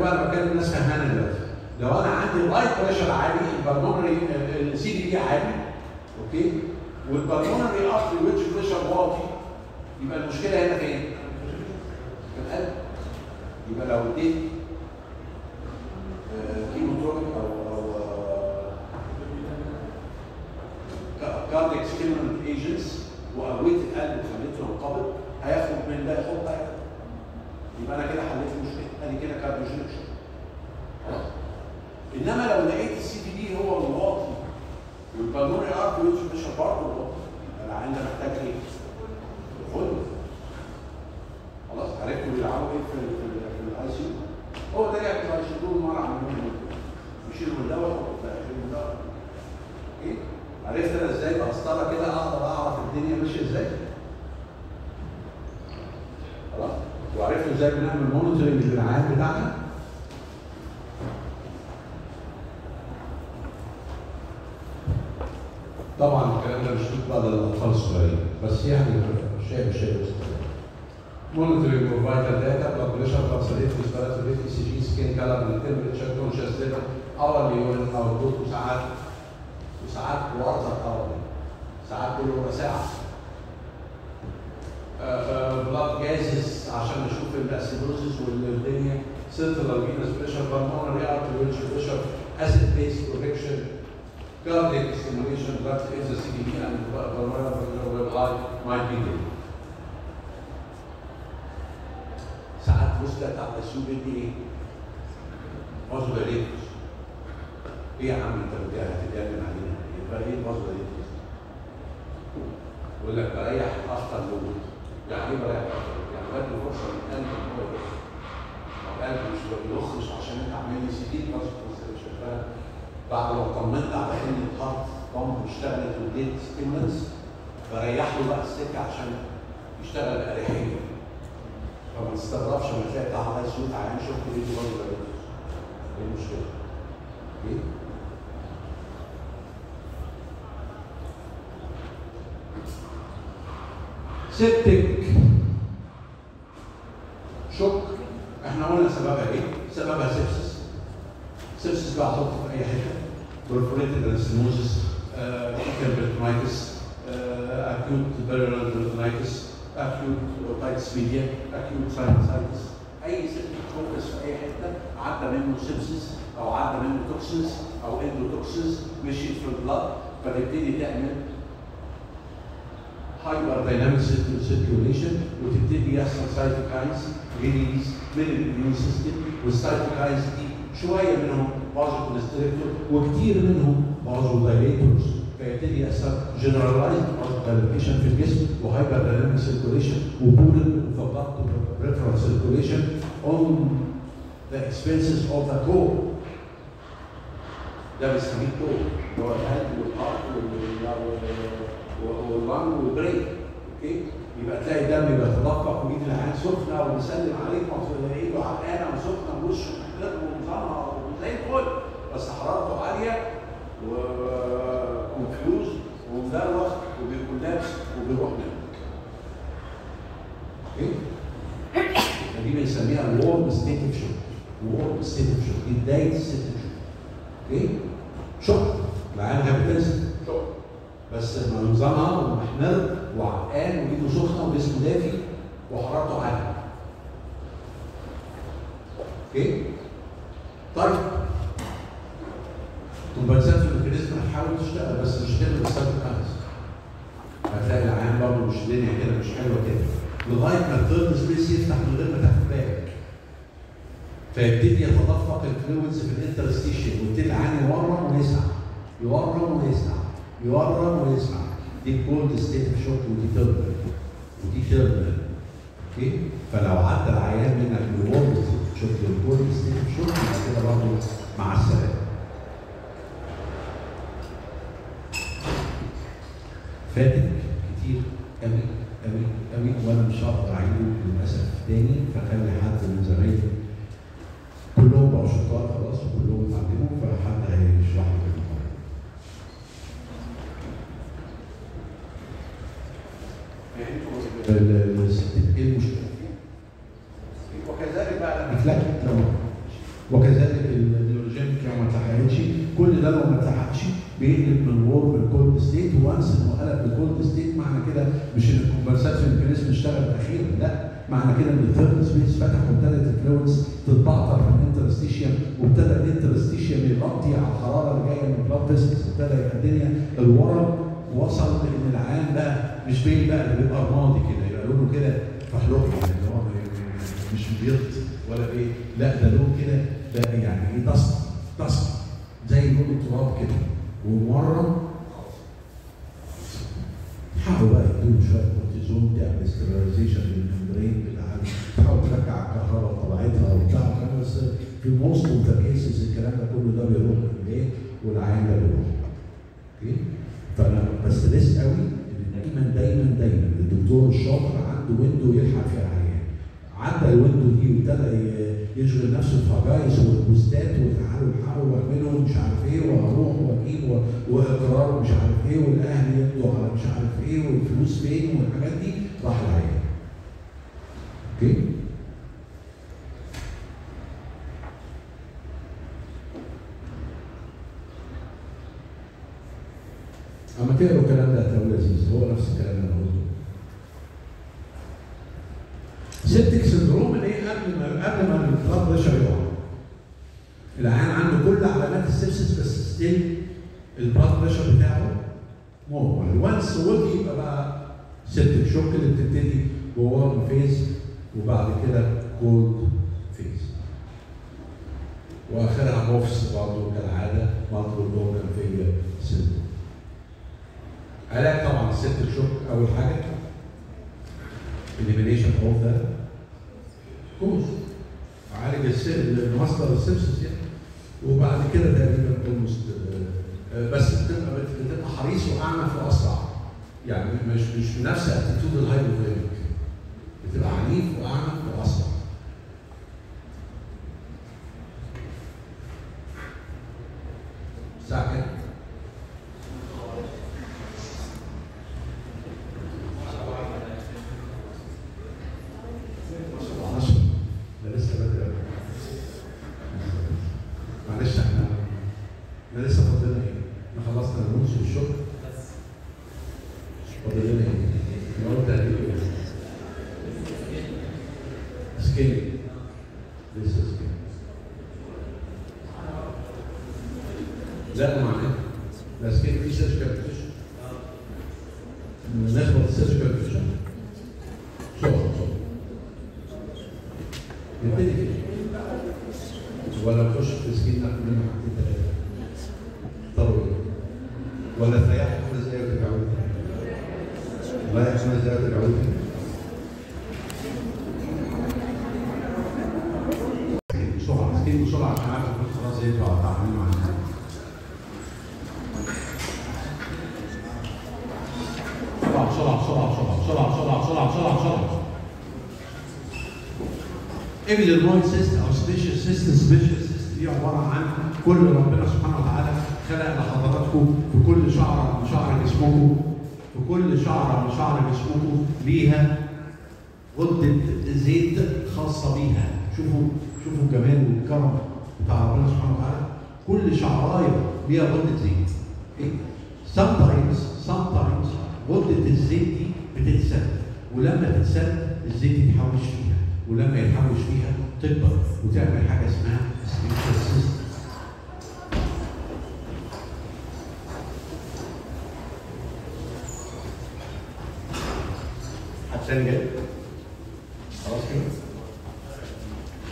بقى أنا بتكلم ناس فهمانة دلوقتي. لو أنا عندي right pressure عالي ال pulmonary ال CVP عالي okay؟ وال pulmonary artery wedge pressure واطي يبقى المشكلة هنا فين؟ في القلب. يبقى لو اديت إزاي بنعمل monitoring للرعايه بتاعتها طبعا الكلام ده مش في بعض الأطفال الصغيرين بس يعني شيء شيء monitoring of vital data blood pressure pulse rate respiratory ECG skin color temperature conscious data level hourly output وساعات وساعات وأكثر hourly ساعات كل ربع ساعة. بلاد جازز عشان نشوف الاسيدوزز والدنيا سنترال فينس بريشر بالمونري ارتريولج بريشر اسيد بيس بروتكشن كارديك ستيموليشن بلاد فيز سي دي بي اند بالمونري هاي ماي بي دي ساعات مشكلة بتاعت السوق دي إيه؟ عضو ريتوس إيه يا عم أنت بتتكلم علينا؟ يبقى إيه عضو ريتوس يقول لك بريح أكتر لوجود يعني إيه ولا يعني بدي فرصه للقلب ان هو يخرج لو القلب مش بيخرج عشان أنت عامل لي عمال يزيد مش شغالة. بعد ما طمنت على إن الهارت بامب اشتغلت وديت ستيمولنس بريح له بقى السكة عشان يشتغل بأريحية. فما تستغربش لما تلاقي بتاع عمال صوت عيان شفت ايده برضه إيه المشكلة؟ إيه؟ septic shock. إحنا قلنا سببها إيه؟ سببها sepsis sepsis بقى حط في أي حتة. perforated intestines peritonitis acute purulent peritonitis acute otitis media acute sinusitis أي septic focus في أي حتة عدى منه sepsis أو عدى منه toxins أو endotoxins مشيت في ال blood فتبتدي تعمل hyperdynamic circulation وتبتدي يحصل cytokines release من ال immune system وال cytokines دي شوية منهم vasoconstrictor وكتير منهم vasodilators فيبتدي يحصل generalized vasodilation في الجسم و hyperdynamic circulation و pooling of the peripheral circulation on the expenses of the core ده بنسميه core اللي هو القلب وال heart وال lung وال brain okay؟ يبقى تلاقي الدم بيتدفق وإيد العيان سخنة وبيسلم عليك ايده عرقانه وسخنة ووشه محتر ومظهر وزي الفل. بس حرارته عالية و confused ومدروخ وبي collapse وبيروح منك okay؟ دي بنسميها ال warm state of shock ال warm state of shock دي بداية ال septic shock okay shock العيان هيبتنسف shock بس نظامها ومحمر وعرقان وايده سخنه وجسمه دافي وحرارته عاليه. okay؟ طيب compensatory mechanism هتحاول تشتغل بس مش هتقدر تستخدم كانس. هتلاقي العيان برضه مش الدنيا كده مش حلوة كده. لغاية ما ال third space يفتح من غير ما تاخد بالك. فيبتدي يتدفق ال fluids في ال interstitium ويبتدي العيان يورم ويسعى. يورم ويسعى. يورم ويسمع دي cold state shock ودي terminal ودي terminal okay فلو عدى العيان منك of shock لل cold state shock يبقى كده برضه مع السلامة. فاتك كتير قوي قوي قوي وأنا مش هقدر أعيده للأسف تاني فخلي حد من زمايلي كلهم بقوا شطار خلاص وكلهم اتعلموا فحد هيشرح لي إيه المشكلة وكذلك بقى لما تلاقي وكذلك ال neurogenic لو ما اتلحقتش كل ده لو ما اتلحقش بيقلب من warm ل cold state و once انه قلب ل cold state معنى كده مش إن ال compensatory mechanism اشتغل أخيرا لا. معنى كده إن ال third space فتح وابتدت ال fluids تتبعتر في ال interstitium وابتدى ال interstitium يغطي على الحرارة اللي جاية من ال blood vessels ابتدى يبقى الدنيا الورم وصل لأن العيان بقى مش بين بقى اللي بيبقى رمادي كده يبقى لونه كده فحلوقي يعني اللي هو مش بيض ولا إيه لا ده لون كده ده يعني إيه dust dust زي لون التراب كده. ومورم حاولوا بقى يدوا شوية كورتيزون تعمل stabilization لل membrane بتاع تحاول ترجع الكهرباء بطبيعتها وبتاع بس في most of the cases الكلام ده كله ده بيروح للإيه؟ والعيان ده بيروح. okay؟ فأنا ب stress قوي إن دايما دايما دايما الدكتور الشاطر عنده window يلحق فيها عدى ال window دي وابتدى يشغل نفسه بفجايس والبوستات وتعالوا الحقوا واعملوا مش عارف إيه وهروح واجيب وإقرار مش عارف إيه والأهل يمضوا على مش عارف إيه والفلوس فين والحاجات دي راح العيان. okay؟ أما تقروا الكلام ده هتلاقوه لذيذ هو نفس الكلام اللي أنا septic syndrome اللي هي قبل ما قبل ما ال blood pressure يقع. العيان عنده كل علامات ال sepsis بس still ال blood pressure بتاعه normal once ودي يبقى بقى septic shock اللي بتبتدي ب warm phase وبعد كده cold phase. وآخرها MOFS برضه كالعادة multiple organ failure syndrome. علاج طبعا ال septic shock أول حاجة elimination of the cause عالج المصدر السبسس يعني. وبعد كده تقريبا almost بس بتبقى بتبقى حريص وأعمى في أسرع. يعني مش مش نفس اتيتود الهايبوفوليميك بتبقى عنيف واعنف واسرع الساعة كام؟ عشرة. ده لسه بدري أوي. معلش إحنا إحنا لسه فاضل لنا إيه؟ إحنا خلصنا النص والشكر فاضل لنا إيه؟ أنا قلت هديك إيه؟ سكيل لسه سكيل لا معناه لا سكيل في سيرجيكال بوزيشن نخبط ال surgical position شوف شوف نبتدي كده ولا نخش في skin ناخد منه حاجتين ثلاثة طول ولا تريح خمس دقايق وترجعوا لي لا يا خمس دقايق وترجعوا لي بسرعة skin بسرعة عشان الناس بسرعة بسرعة بسرعة بسرعة بسرعة بسرعة بسرعة بسرعة epidermoid cyst أو sebaceous cyst sebaceous cyst دي عباره عن كل ربنا سبحانه وتعالى خلق لحضراتكم في كل شعره من شعر جسمكم في كل شعره من شعر جسمكم ليها غده زيت خاصه بيها شوفوا الجمال والكرم بتاع ربنا سبحانه وتعالى كل ليها غده زيت أوكي sometimes sometimes غده الزيت دي بتتسد ولما تتسد الزيت يتحوش فيها. ولما يتحوش فيها تكبر. وتعمل حاجة اسمها spiritual system. عشان جاي خلاص كده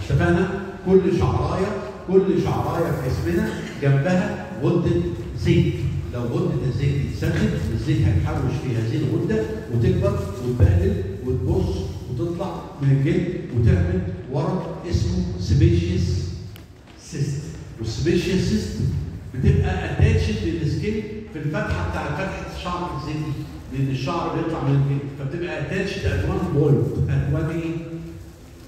اتفقنا كل شعرايه كل شعرايه في جسمنا جنبها غده زيت لو غده الزيت دي اتسدت الزيت هيتحوش في هذه الغده وتكبر وتبهدل وتبص وتطلع من الجلد وتعمل ورم اسمه sebaceous cyst وال sebaceous cyst بتبقى attached لل skin في الفتحة بتاع فتحة شعر الزيت دي لأن الشعر بيطلع من الجلد فبتبقى attached at one point at one إيه؟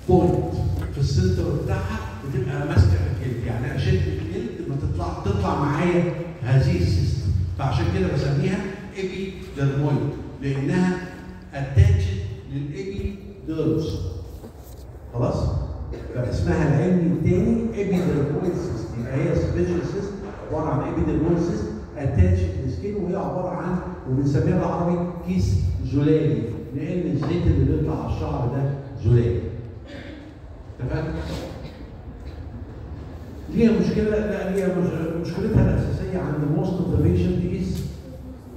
point في ال center بتاعها بتبقى ماسكة الجلد. يعني اشد الجلد ما تطلع تطلع معايا هذه السيستم فعشان كده بسميها epidermoid لأنها attached لل epidermis خلاص؟ فاسمها العلمي الثاني epidermoid cyst يبقى هي sebaceous cyst عباره عن epidermoid cyst attached لل skin وهي عباره عن وبنسميها بالعربي كيس زلالي لأن الزيت اللي بيطلع على الشعر ده زلالي اتفقنا؟ ليها مشكلة لا ليها مش- مشكلتها الأساسية عند most of the patients is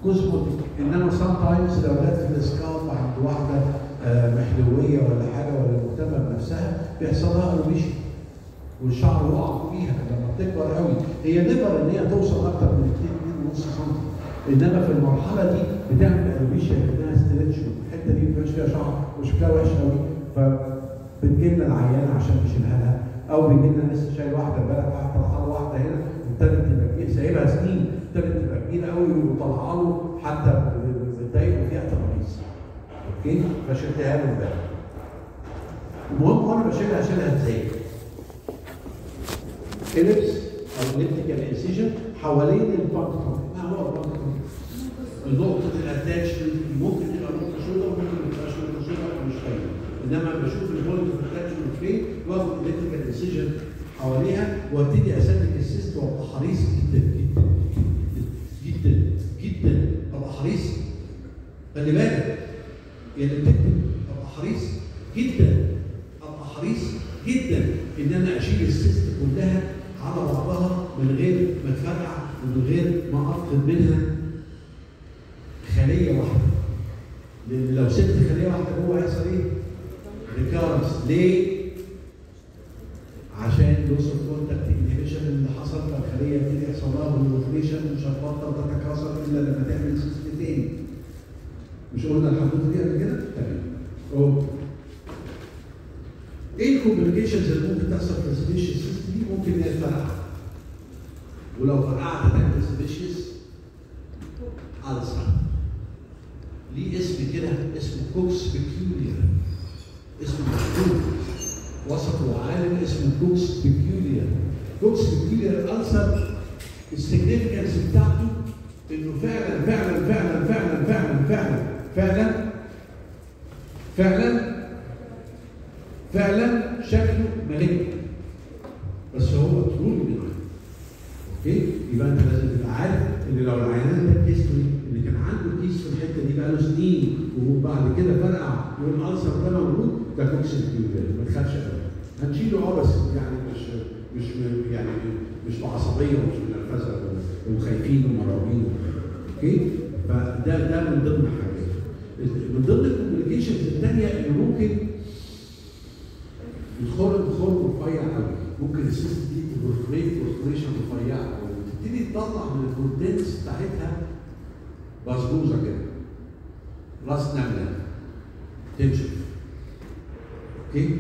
cosmetic إنما sometimes لو جت في ال scalp عند واحدة آه، حلوة ولا حاجة ولا مهتمة بنفسها بيحصل لها alopecia والشعر يقع فيها لما بتكبر قوي. هي نقدر إن هي توصل أكتر من 2 2.5 سم انما في المرحلة دي بتعمل اروبيشن كانها ستريتش الحته دي ما فيها شعر وشكلها وحش قوي فبتجي لنا العيانه عشان نشيلها لها أو بيجي لنا لسه شايل واحدة امبارح واحدة طلع واحدة هنا ابتدت تبقى سايبها سنين ابتدت تبقى كبيرة قوي وطلع له حتى بتضايق وفيها ترابيز أوكي؟ فشلتها له امبارح. المهم وأنا بشيلها أشيلها إزاي؟ ellipse أو elliptical incision حوالين ال punctum ال punctum؟ نقطة ال attachment ممكن تبقى نقطة سوداء وممكن ما تبقاش سوداء أنا مش فاهم إنما بشوف ال point of attachment فين واخد ال elliptical incision حواليها وابتدي اسلك ال cyst وابقى حريص جدا جدا جدا جدا ابقى حريص خلي بالك اللي بتكتب ابقى حريص جدا ابقى حريص جدا ان أنا أشيل السيست كلها على بعضها من غير ما تفرقع ومن غير the vision أوكي فده ده من ضمن حاجات. من ضمن الكوميونيكيشنز الثانية اللي ممكن يدخل الدخول رفيع قوي. ممكن السيست دي تبرفريت برفوريشن رفيع قوي. وتبتدي تطلع من الكونتنتس بتاعتها بسبوزه كده. راس نملة. تنشف أوكي؟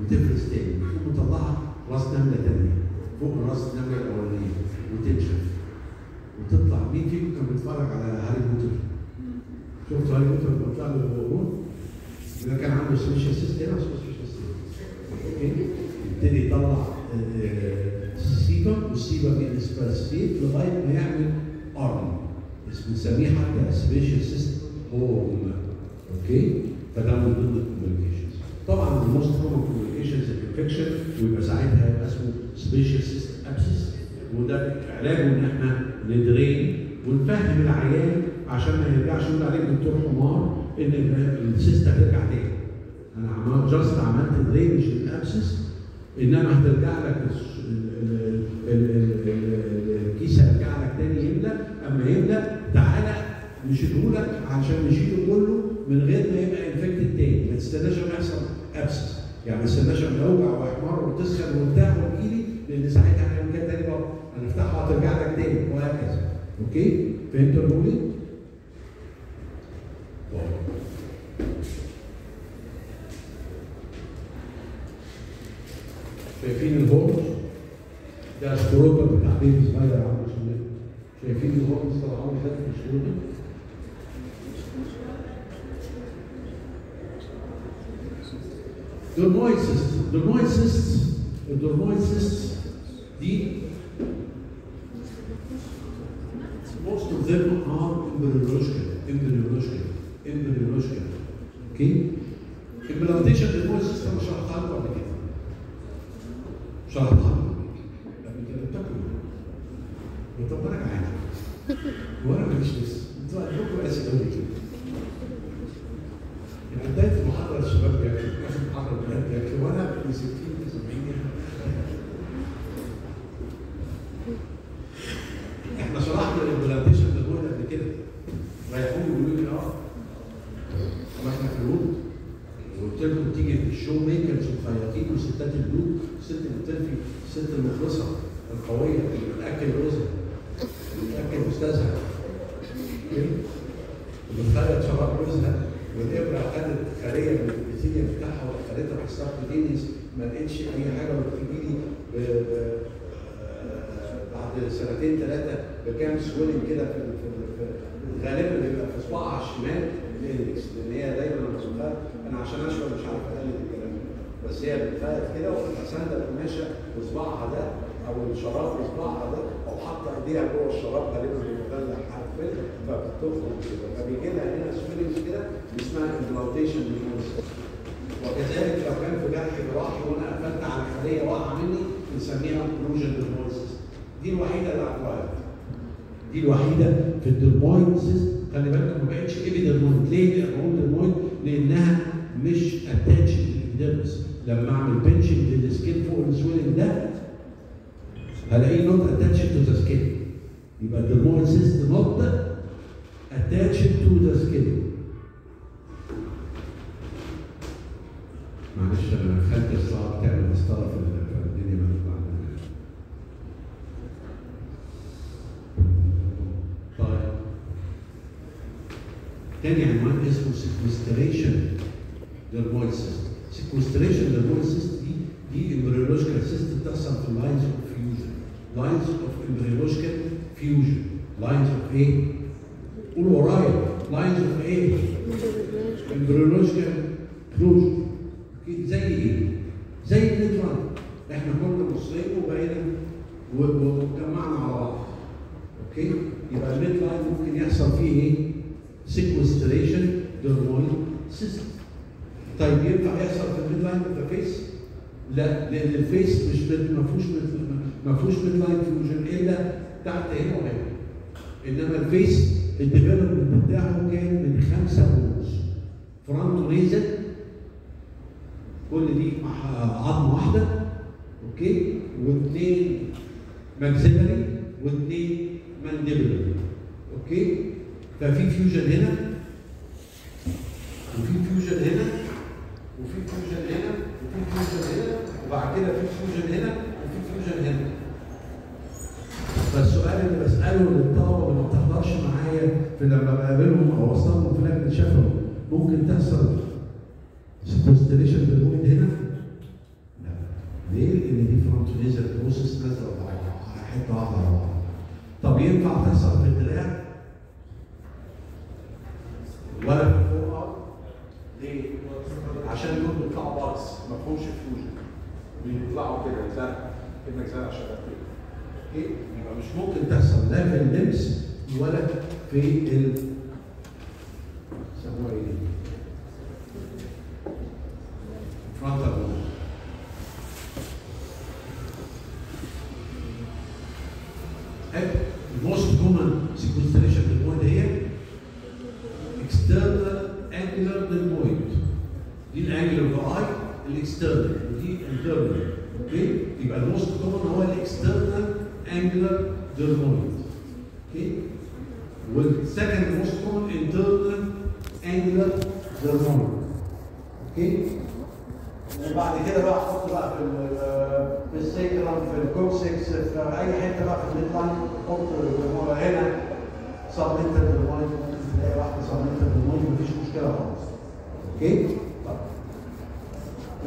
وتفرز تاني. تقوم مطلعها راس نملة تانية. فوق راس النملة الأولانية. وتنشف. وتطلع. مين فيكم كان بيتفرج على هاري بوتر؟ شفتوا هاري بوتر لما طلع له الهرمون؟ ده كان عنده سبيشال سيست هنا سبيشال سيست أوكي؟ يبتدي يطلع آه، سيبا والسيبا بالاسباسبيت لغاية ما يعمل أرم. اسمه بنسميه حتى سبيشال سيست هورم أوكي؟ فده من ضمن الكوميونيكيشنز طبعا ال most common complications ال infection ويبقى ساعتها يبقى اسمه sebaceous cyst abscess وده علاجه إن إحنا ن drain ونفهم العيان عشان ما يرجعش يقول عليك دكتور حمار إن ال cyst هترجع تاني. أنا عملت just عملت drainage لل abscess إنما هترجع لك الكيس هيرجع لك تاني يملى أما يملى تعالى نشيله لك عشان نشيله كله من غير ما يبقى infected تاني. ما تستناش لما يحصل abscess يعني ما تستناش لما يوجع ويحمر وتسخن وبتاع وتجيلي لأن ساعتها هنعمل كده تاني برضه. هنفتحها وترجع لك تاني. وهكذا okay؟ فهمت ال rule شايفين الهرمز ده الشروبه بتاع بيبي صغير عامل شغل شايفين الهرمز طالع عامل شكل الشروط Dermoid cysts, dermoid cysts, dermoid cysts, دي most of them are embryological embryological embryological. أوكي implantation درمويد سيست أنا شرحتها لكم قبل كده شرحتها قبل كده بتاكلوا طب أنا جعان وأنا ماليش نفس أنتوا قاسي قوي كده يعني بدايه المحاضره الشباب بياكلوا اخر المحاضره البنات بياكلوا وأنا من 60 ل 70 إحنا شرحنا الامبلانتيشن للواد قبل كده ريحوني يقولوا لي آه طب إحنا في الواد وقلت لكم تيجي في ال shoemakers والخياطين وستات البلوك الست اللي بتلفي الست المخلصة القوية اللي بتاكل جوزها اللي بتاكل أستاذها. بتخيط شراب جوزها والإبرة خدت خليه من ال epithelium بتاعها ودخلتها في ال subdermis ما لقيتش أي حاجة وبتجي لي ب- ب- آه، بعد سنتين ثلاثة بكام swelling كده في غالبا بيبقى في صباعها الشمال لأن هي دايما بتخيط أنا عشان أشوف مش عارف ده بس هي بتخيط كده وتبقى سانده القماشه بصباعها ده أو الشراب بصباعها ده أو حاطه إيديها جوه الشراب غالبا بيبقى حرفيا فبتخرج كده. فبيجي لها هنا swelling كده اسمها implantation وكذلك لو كان في جرح جراحي وأنا قفلت على خليه واقعه مني بنسميها بروجن dermoid cyst دي الوحيدة اللي هتتغير دي الوحيدة في ال dermoids خلي بالك ما بقتش epidermoid ليه ال dermoid لأنها مش attached لل dermis لما أعمل pinching لل skin فوق ال swelling ده هلاقيه not attached to the skin يبقى ال dermoid cyst not attached to the skin معلش أنا خدت الصعب تعمل مسطره في ال- في الدنيا ما. طيب. تاني عنوان اسمه sequestration dermoid cyst sequestration dermoid cyst دي دي embryological cyst بتحصل في ال lines of fusion lines of embryological fusion lines of إيه؟ قولوا ورايا lines of إيه؟ embryological closure زي إيه؟ زي line إحنا كنا مصريين وبقينا وجمعنا على بعض okay يبقى ال midline ممكن يحصل فيه إيه؟ sequestration dermoid cyst طيب ينفع يحصل في ال midline of the face؟ لا لأن ال face مش ما فيهوش ما فيهوش midline fusion إلا تحت هنا وهنا. إنما ال face ال development بتاعه كان من خمسة ونص frontonasal كل دي عظمة واحدة okay؟ واثنين maxillary واثنين mandibular okay؟ ففي fusion هنا وفي fusion هنا وفي fusion هنا وفي fusion هنا في fusion هنا وفي fusion هنا فالسؤال اللي بسأله للطلبة اللي ما بتحضرش معايا في لما بقابلهم أو أوصلهم في لجنة شفوي ممكن تحصل sequestration dermoid هنا؟ لا ليه؟ لأن دي frontonasal process نازله على حتة واحدة طب ينفع تحصل في الدراع؟ ولا في ال forearm؟ ليه؟ عشان دول بيطلعوا buds ما فيهمش fusion بيطلعوا كده زرع كانك زرع شغال كده okay يبقى مش ممكن تحصل لا في ال limbs ولا في ال سموها إيه دي؟ frontal lobe ال most common sequestration dermoid هي external angular dermoid دي ال angular في اي ال external ودي internal okay يبقى ال most common هو ال external angular dermoid okay وال second most common internal angular dermoid okay وبعد كده بقى أحط بقى في ال- في ال sacrum في ال coccyx في اي حتة بقى في ال midline أحط هنا submental dermoid ممكن تلاقي واحدة submental dermoid مفيش مشكله خالص. okay؟ طيب.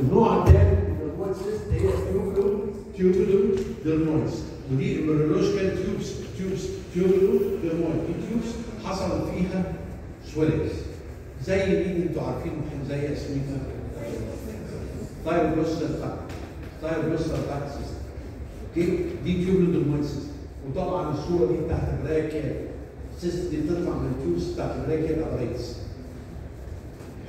النوع الثاني من ال dermoid cyst هي tubulo tubulo dermoids ودي embryological tubes tubes tubulo dermoids دي tubes حصل فيها swellings زي مين أنتوا عارفين زي اسمها thyroglossal tract thyroglossal tract cyst okay دي tubulo dermoid cyst وطبعا الصورة دي بتاعت ال branchial ال cyst دي بتطلع من ال tubes بتاعت ال branchial apparatus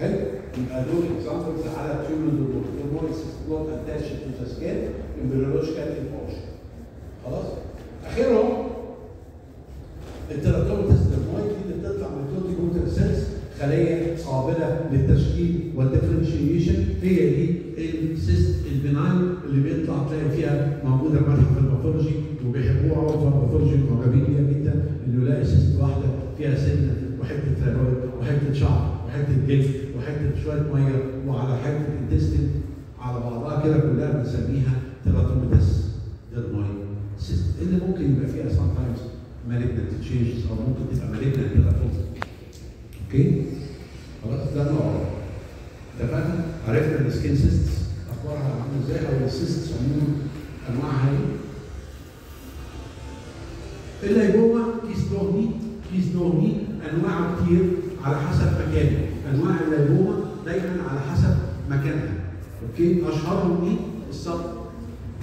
حلو يبقى دول examples على tubulo dermoid cyst not attached to the skin embryological in origin خلاص اخرهم ال teratomatous dermoid دي اللي بتطلع من ال totipotent cells خليه قابله للتشكيل وال differentiation هي دي ال cyst ال benign اللي بيطلع تلاقي فيها موجوده ملحه في ال pathology وبيحبوها هو في ال pathology معجبين بيها جدا cyst واحدة فيها سنة وحتة thyroid وحتة شعر وحتة جلد وحتة شوية مية وعلى حتة intestine على بعضها كده كلها بنسميها teratomatous dermoid cyst اللي ممكن يبقى فيها sometimes malignant changes أو ممكن تبقى malignant teratomatous okay؟ خلاص ده نوع. اتفقنا؟ عرفنا ال skin cysts اخبارها عاملة إزاي أو ال cysts عموما أنواعها إيه؟ اللايبوما كيس كيس دهني انواعه كتير على حسب مكانه أنواع ال lipoma دايما على حسب مكانها. okay؟ أشهرهم مين ال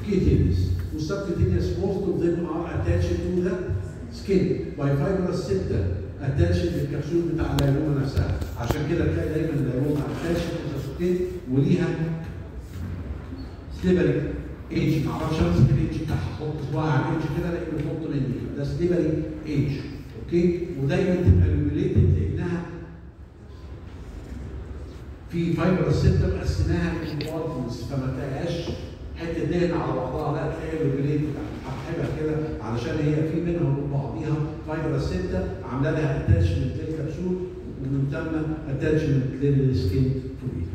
subcutaneous وال subcutaneous most of them are attached to the skin. By fibrous septa attached لل capsule بتاع ال lipoma نفسها. عشان كده تلاقي دايما ال lipoma attached لل capsule skin وليها slippery ايج معرفش امسك الايج بتاعها. أحط صباعي على الايج كده الاقي بيفط مني. ده slippery edge okay ودايما تبقى lobulated لأنها في fibrous septum قسمناها ل compartments فما تلاقيهاش حتة دهن على بعضها لا تلاقي lobulated هسحبها كده علشان هي في منها ومن بعضيها fibrous septa عاملة لها attachment لل capsule ومن ثم attachment لل skin فوبيا.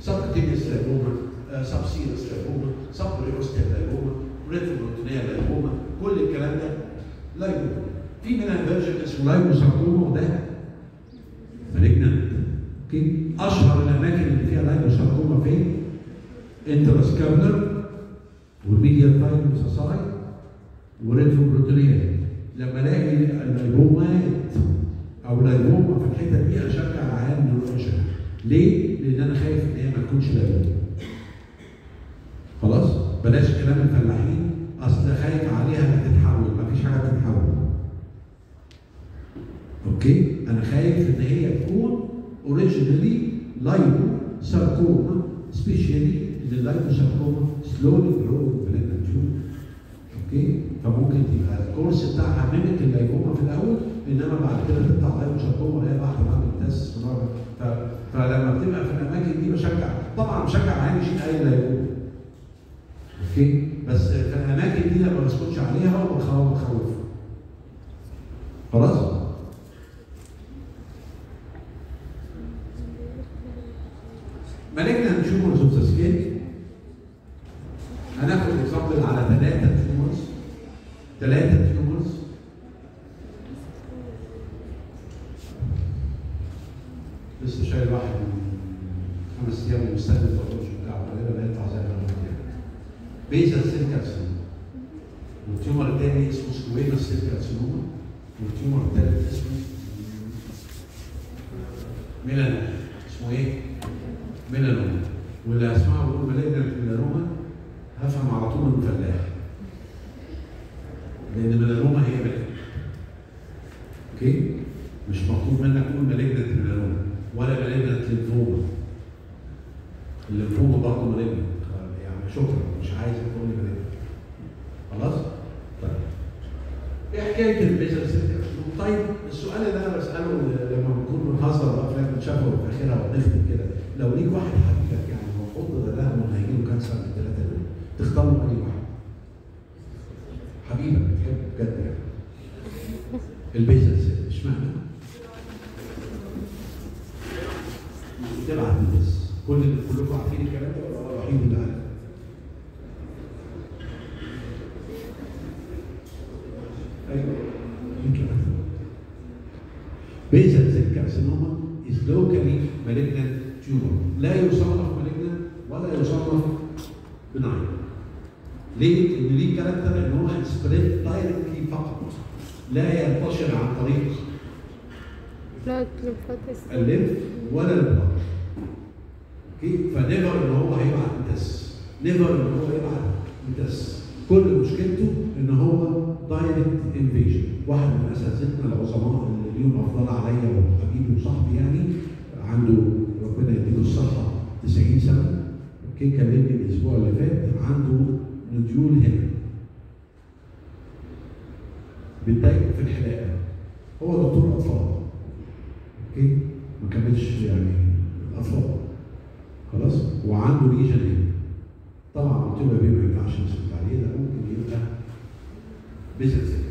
subcutaneous lipoma subserous lipoma subperiosteal lipoma retroperitoneal lipoma كل الكلام ده لا يمكن في منها version اسمه liposarcoma وده malignant okay؟ أشهر الأماكن اللي فيها liposarcoma فين؟ interscapular وال medial thigh و retroperitoneal لما ألاقي ال lipoma ات أو lipoma في الحتة دي أشجع العيان إنه يروح ليه؟ لأن أنا خايف إن هي ما تكونش لايبوما خلاص؟ بلاش كلام الفلاحين. أصل خايف عليها ما تتحول. مفيش حاجة بتتحول okay؟ أنا خايف إن هي تكون originally liposarcoma specially إن ال liposarcoma slowly growing like tumor okay؟ فممكن تبقى ال course بتاعها mimic ال lipoma في الأول إنما بعد كده تطلع liposarcoma هي بعد ما عملت metastasis فلما بتبقى في الأماكن دي بشجع طبعا بشجع عادي شيل اي lipoma okay؟ بس أنا الحاجات دي لما نسكتش عليها ونخوفها خلاص؟ عنده رئيس جنائي طبعا قلت له يا بيه ما ينفعش نسكت عليه ده ممكن يبقى بزنس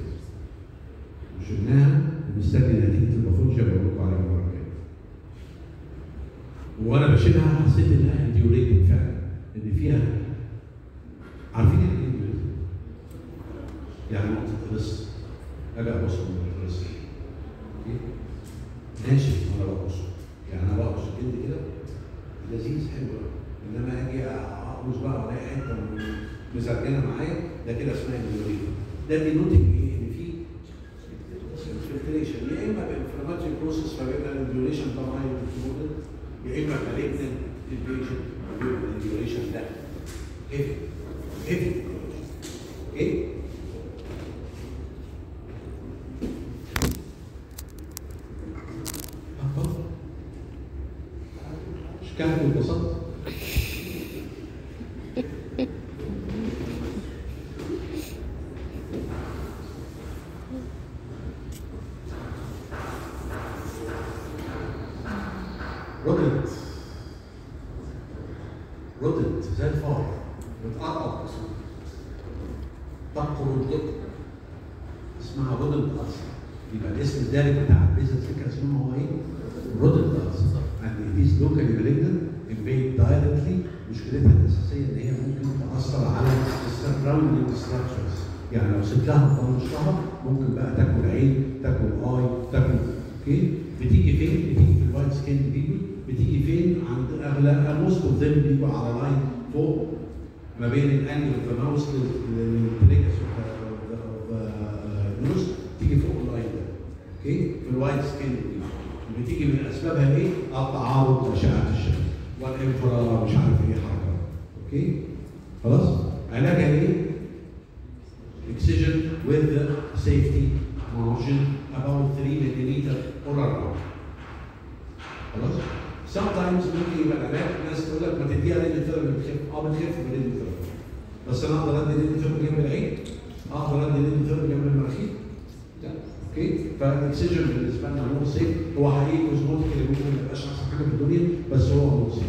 هو حقيقي cosmetically ممكن ما يبقاش أحسن حاجة في الدنيا بس هو safe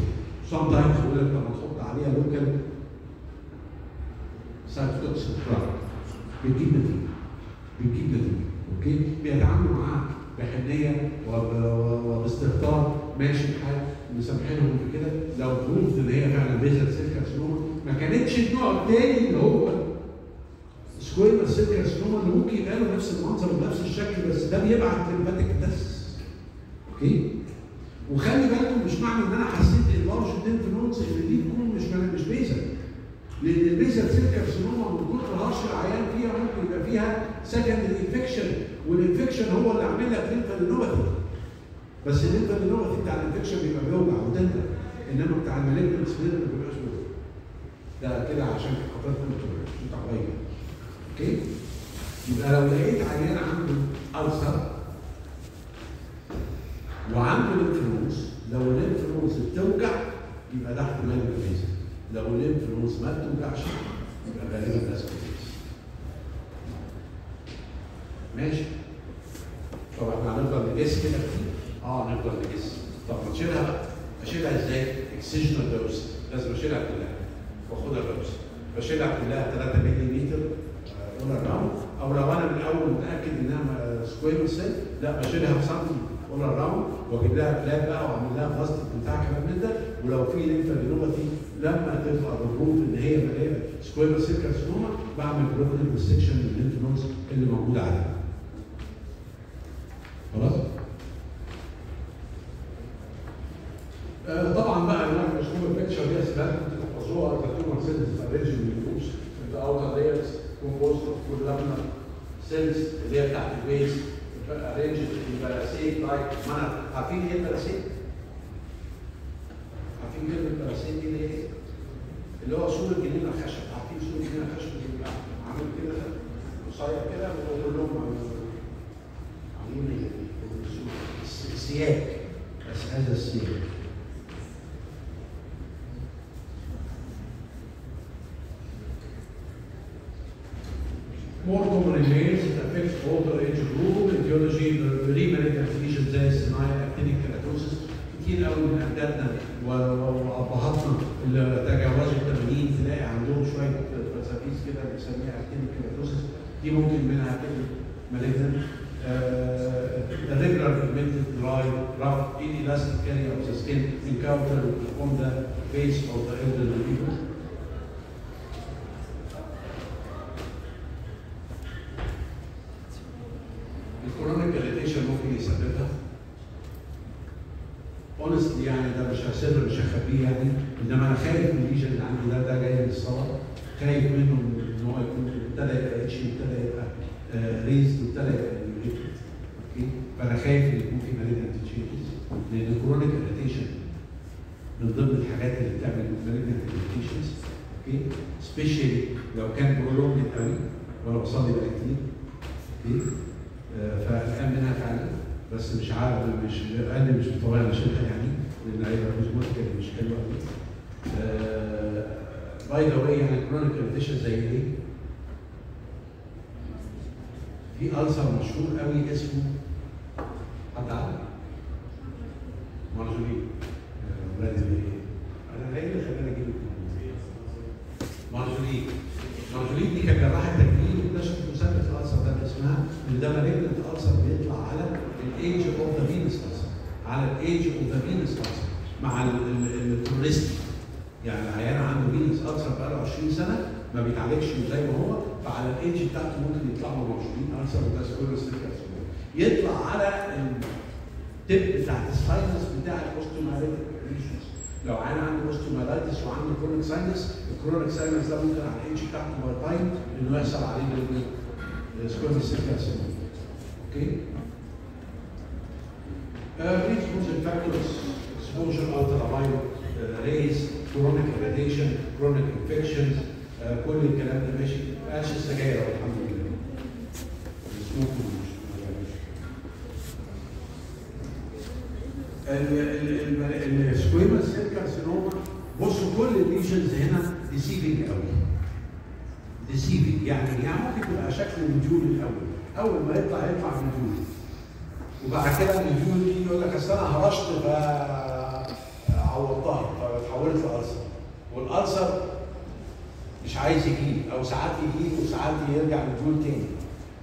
sometimes يقول لك لما تحط عليها local cytotoxic drug بتجيب نتيجة. بتجيب نتيجة. okay؟ بيتعاملوا معاها بحنية وب- وباستهتار ماشي الحال. مسامحينهم في كده. لو proved إن هي فعلا basal cell carcinoma ما كانتش النوع الثاني اللي هو. squamous cell carcinoma اللي ممكن يبقى له نفس المنظر ونفس الشكل بس ده بيبعت lymphatic بس. okay؟ وخلي بالكم مش معنى إن أنا حسيت ال enlarged lymph إن دي تكون مش مش basal لأن ال basal cell carcinoma من كتر هرش العيان فيها ممكن يبقى فيها secondary infection وال infection هو اللي عامل لك lymphadenopathy بس ال lymphadenopathy بتاع ال infection بيبقى بيوجع و tender إنما بتاع ال malignancy ما بيبقاش بيوجع ده كده عشان خاطر انت تعبان okay؟ يبقى لو لقيت عيان عنده ulcer وعنده nodes لو nodes بتوجع يبقى ده احتمال ال basal لو nodes ما بتوجعش يبقى غالبا squamous ماشي؟ طب إحنا هنفضل نجس كده؟ كتير آه نفضل نجس طب ما تشيلها بقى. أشيلها إزاي؟ excisional dose لازم أشيلها كلها. واخدها dose بشيلها كلها 3 مللي all around أو لو أنا من الأول متأكد إنها squamous cell لا بشيلها بسنتي all around واجيب لها flap بقى واعمل لها بلاستيك بتاع كلام من ده ولو في lymphadenopathy لما تبقى proved ان هي مليانه squamous cell carcinoma بعمل بروفيل ريستكشن للليمف نودز اللي موجوده عليها. خلاص؟ آه، طبعا بقى اللي أنا مشهور ال picture دي أسباب تحفظوها ال tumor cells arranged بال groups the outer layers composed of columnar cells اللي هي بتاعت ال base arranged in palisade like أنا عارفين إيه ال palisade؟ عارفين دي اللي إيه؟ اللي هو سور الجنينة الخشب عارفين سور الجنينة الخشب اللي عامل كده قصير كده وكلهم عاملين إيه؟ سياج بس هذا السياج in males it affects older age group etiology pre-malignant lesions زي الصناعي actinic keratosis كتير قوي من اجدادنا وابهاتنا اللي تجاوزوا ال 80 تلاقي عندهم شوية فلسفيس كده بنسميها actinic keratosis دي ممكن منها كده malignant uh, irregular pigmented dry rough inelastic area of the skin encountered on the face of the elderly people ال chronic irritation ممكن يسببها honestly يعني ده مش هسر مش هخبيه يعني. إنما أنا خايف من ال lesion اللي عندي ده ده جاي من الصلاة. خايف منه إن هو يكون ابتدى يبقى itchy وابتدى يبقى raised وابتدى يبقى. okay فأنا خايف إن يكون في malignant changes لأن ال chronic irritation من ضمن الحاجات اللي بتعمل malignant alterations okay specially لو كان prolonged قوي وأنا بصلي بقى كتير. okay فقلقان منها فعلا. بس مش عارف مش قال مش بطبيعي اشيلها يعني لأن هيبقى cosmetic مش حلوة قوي. by the way يعني chronic condition زي إيه؟ في ulcer مشهور قوي اسمه حد عارف؟ Marjolin يا ولاد؟ أنا إيه اللي خلاني أجيب Marjolin Marjolin دي كانت جراحه تجميل واكتشفت مثبت ال ulcer ده اسمها إن ده malignant ال ulcer بيطلع على ال edge of the venous على ال edge of the venous مع التورست. يعني العيان عنده فينس السر بقاله 20 سنة ما بيتعالجش زي ما هو فعلى الايدج بتاعته ممكن يطلع له مارجولين السر وده سكولوس يطلع على التب بتاعت الساينس بتاع الاوستوماليتيك لو عيان عنده اوستومالايتس وعنده كرونيك ساينس الكرونيك ساينس ده ممكن على الايدج بتاعته باي تايم إنه يحصل عليه سيركاسيوم أوكي predisposing factors exposure ultraviolet rays chronic irritation chronic infections كل الكلام ده ماشي ما قالش السجاير الحمد لله ال squamous cell carcinoma بصوا كل ال lesions هنا deceiving قوي deceiving يعني يعني ممكن تبقى شكل ال nodule الأول. أول ما يطلع يطلع nodule وبعد كده ال nodule دي يقول لك أصل أنا هرشت فعوضتها فتحولت ل ulcer وال ulcer مش عايز يجيب أو ساعات يجيب وساعات يرجع nodule تاني.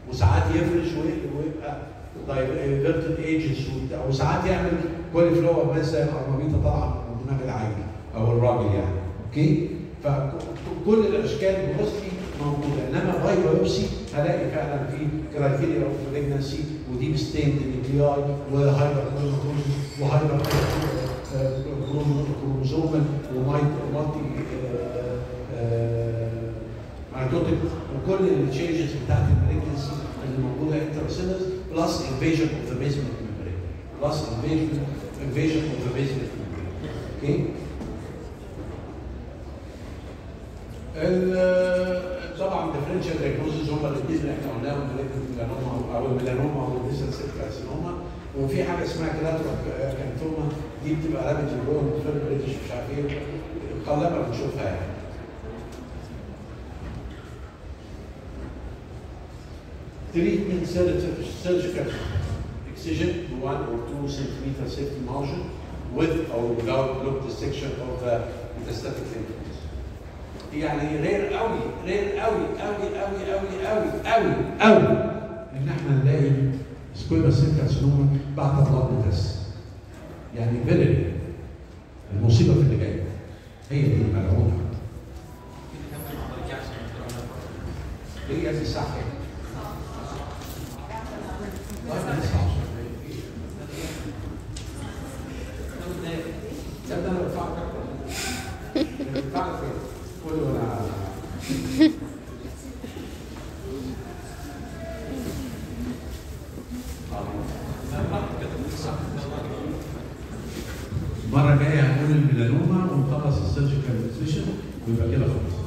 وساعات يفرش ويبقى everted edges وساعات يعمل cauliflower بس زي القرنبيطة طالعة من دماغ العيل أو الراجل يعني. okay؟ فكل الأشكال grossly موجودة. إنما by biopsy هلاقي فعلا في criteria of malignancy و deep stained nuclei و hyper و hyperchromosomal و multi mitotic وكل ال changes بتاعت ال malignancy اللي موجوده in the cells plus invasion of the basement membrane plus invasion invasion of the basement membrane okay طبعا differential diagnosis هم الاثنين اللي إحنا قلناهم الميلانوما أو الميلانوما أو ال basal cell carcinoma وفي حاجة اسمها keratoacanthoma دي بتبقى rapid فيلم بريتش مش عارف إيه. قلما بنشوفها يعني. surgical surgical excision, one or two centimeter safety margin, with or without block dissection of the metastatic nodes. يعني rare قوي rare قوي قوي قوي قوي قوي قوي قوي ان إحنا نلاقي squamous cell carcinoma by blood بس يعني very المصيبه في اللي جاية هي دي الملعونه هي دي صح طيب أنا المرة الجاية هنقول الميلانوما ونخلص ال surgical session ويبقى كده خلاص.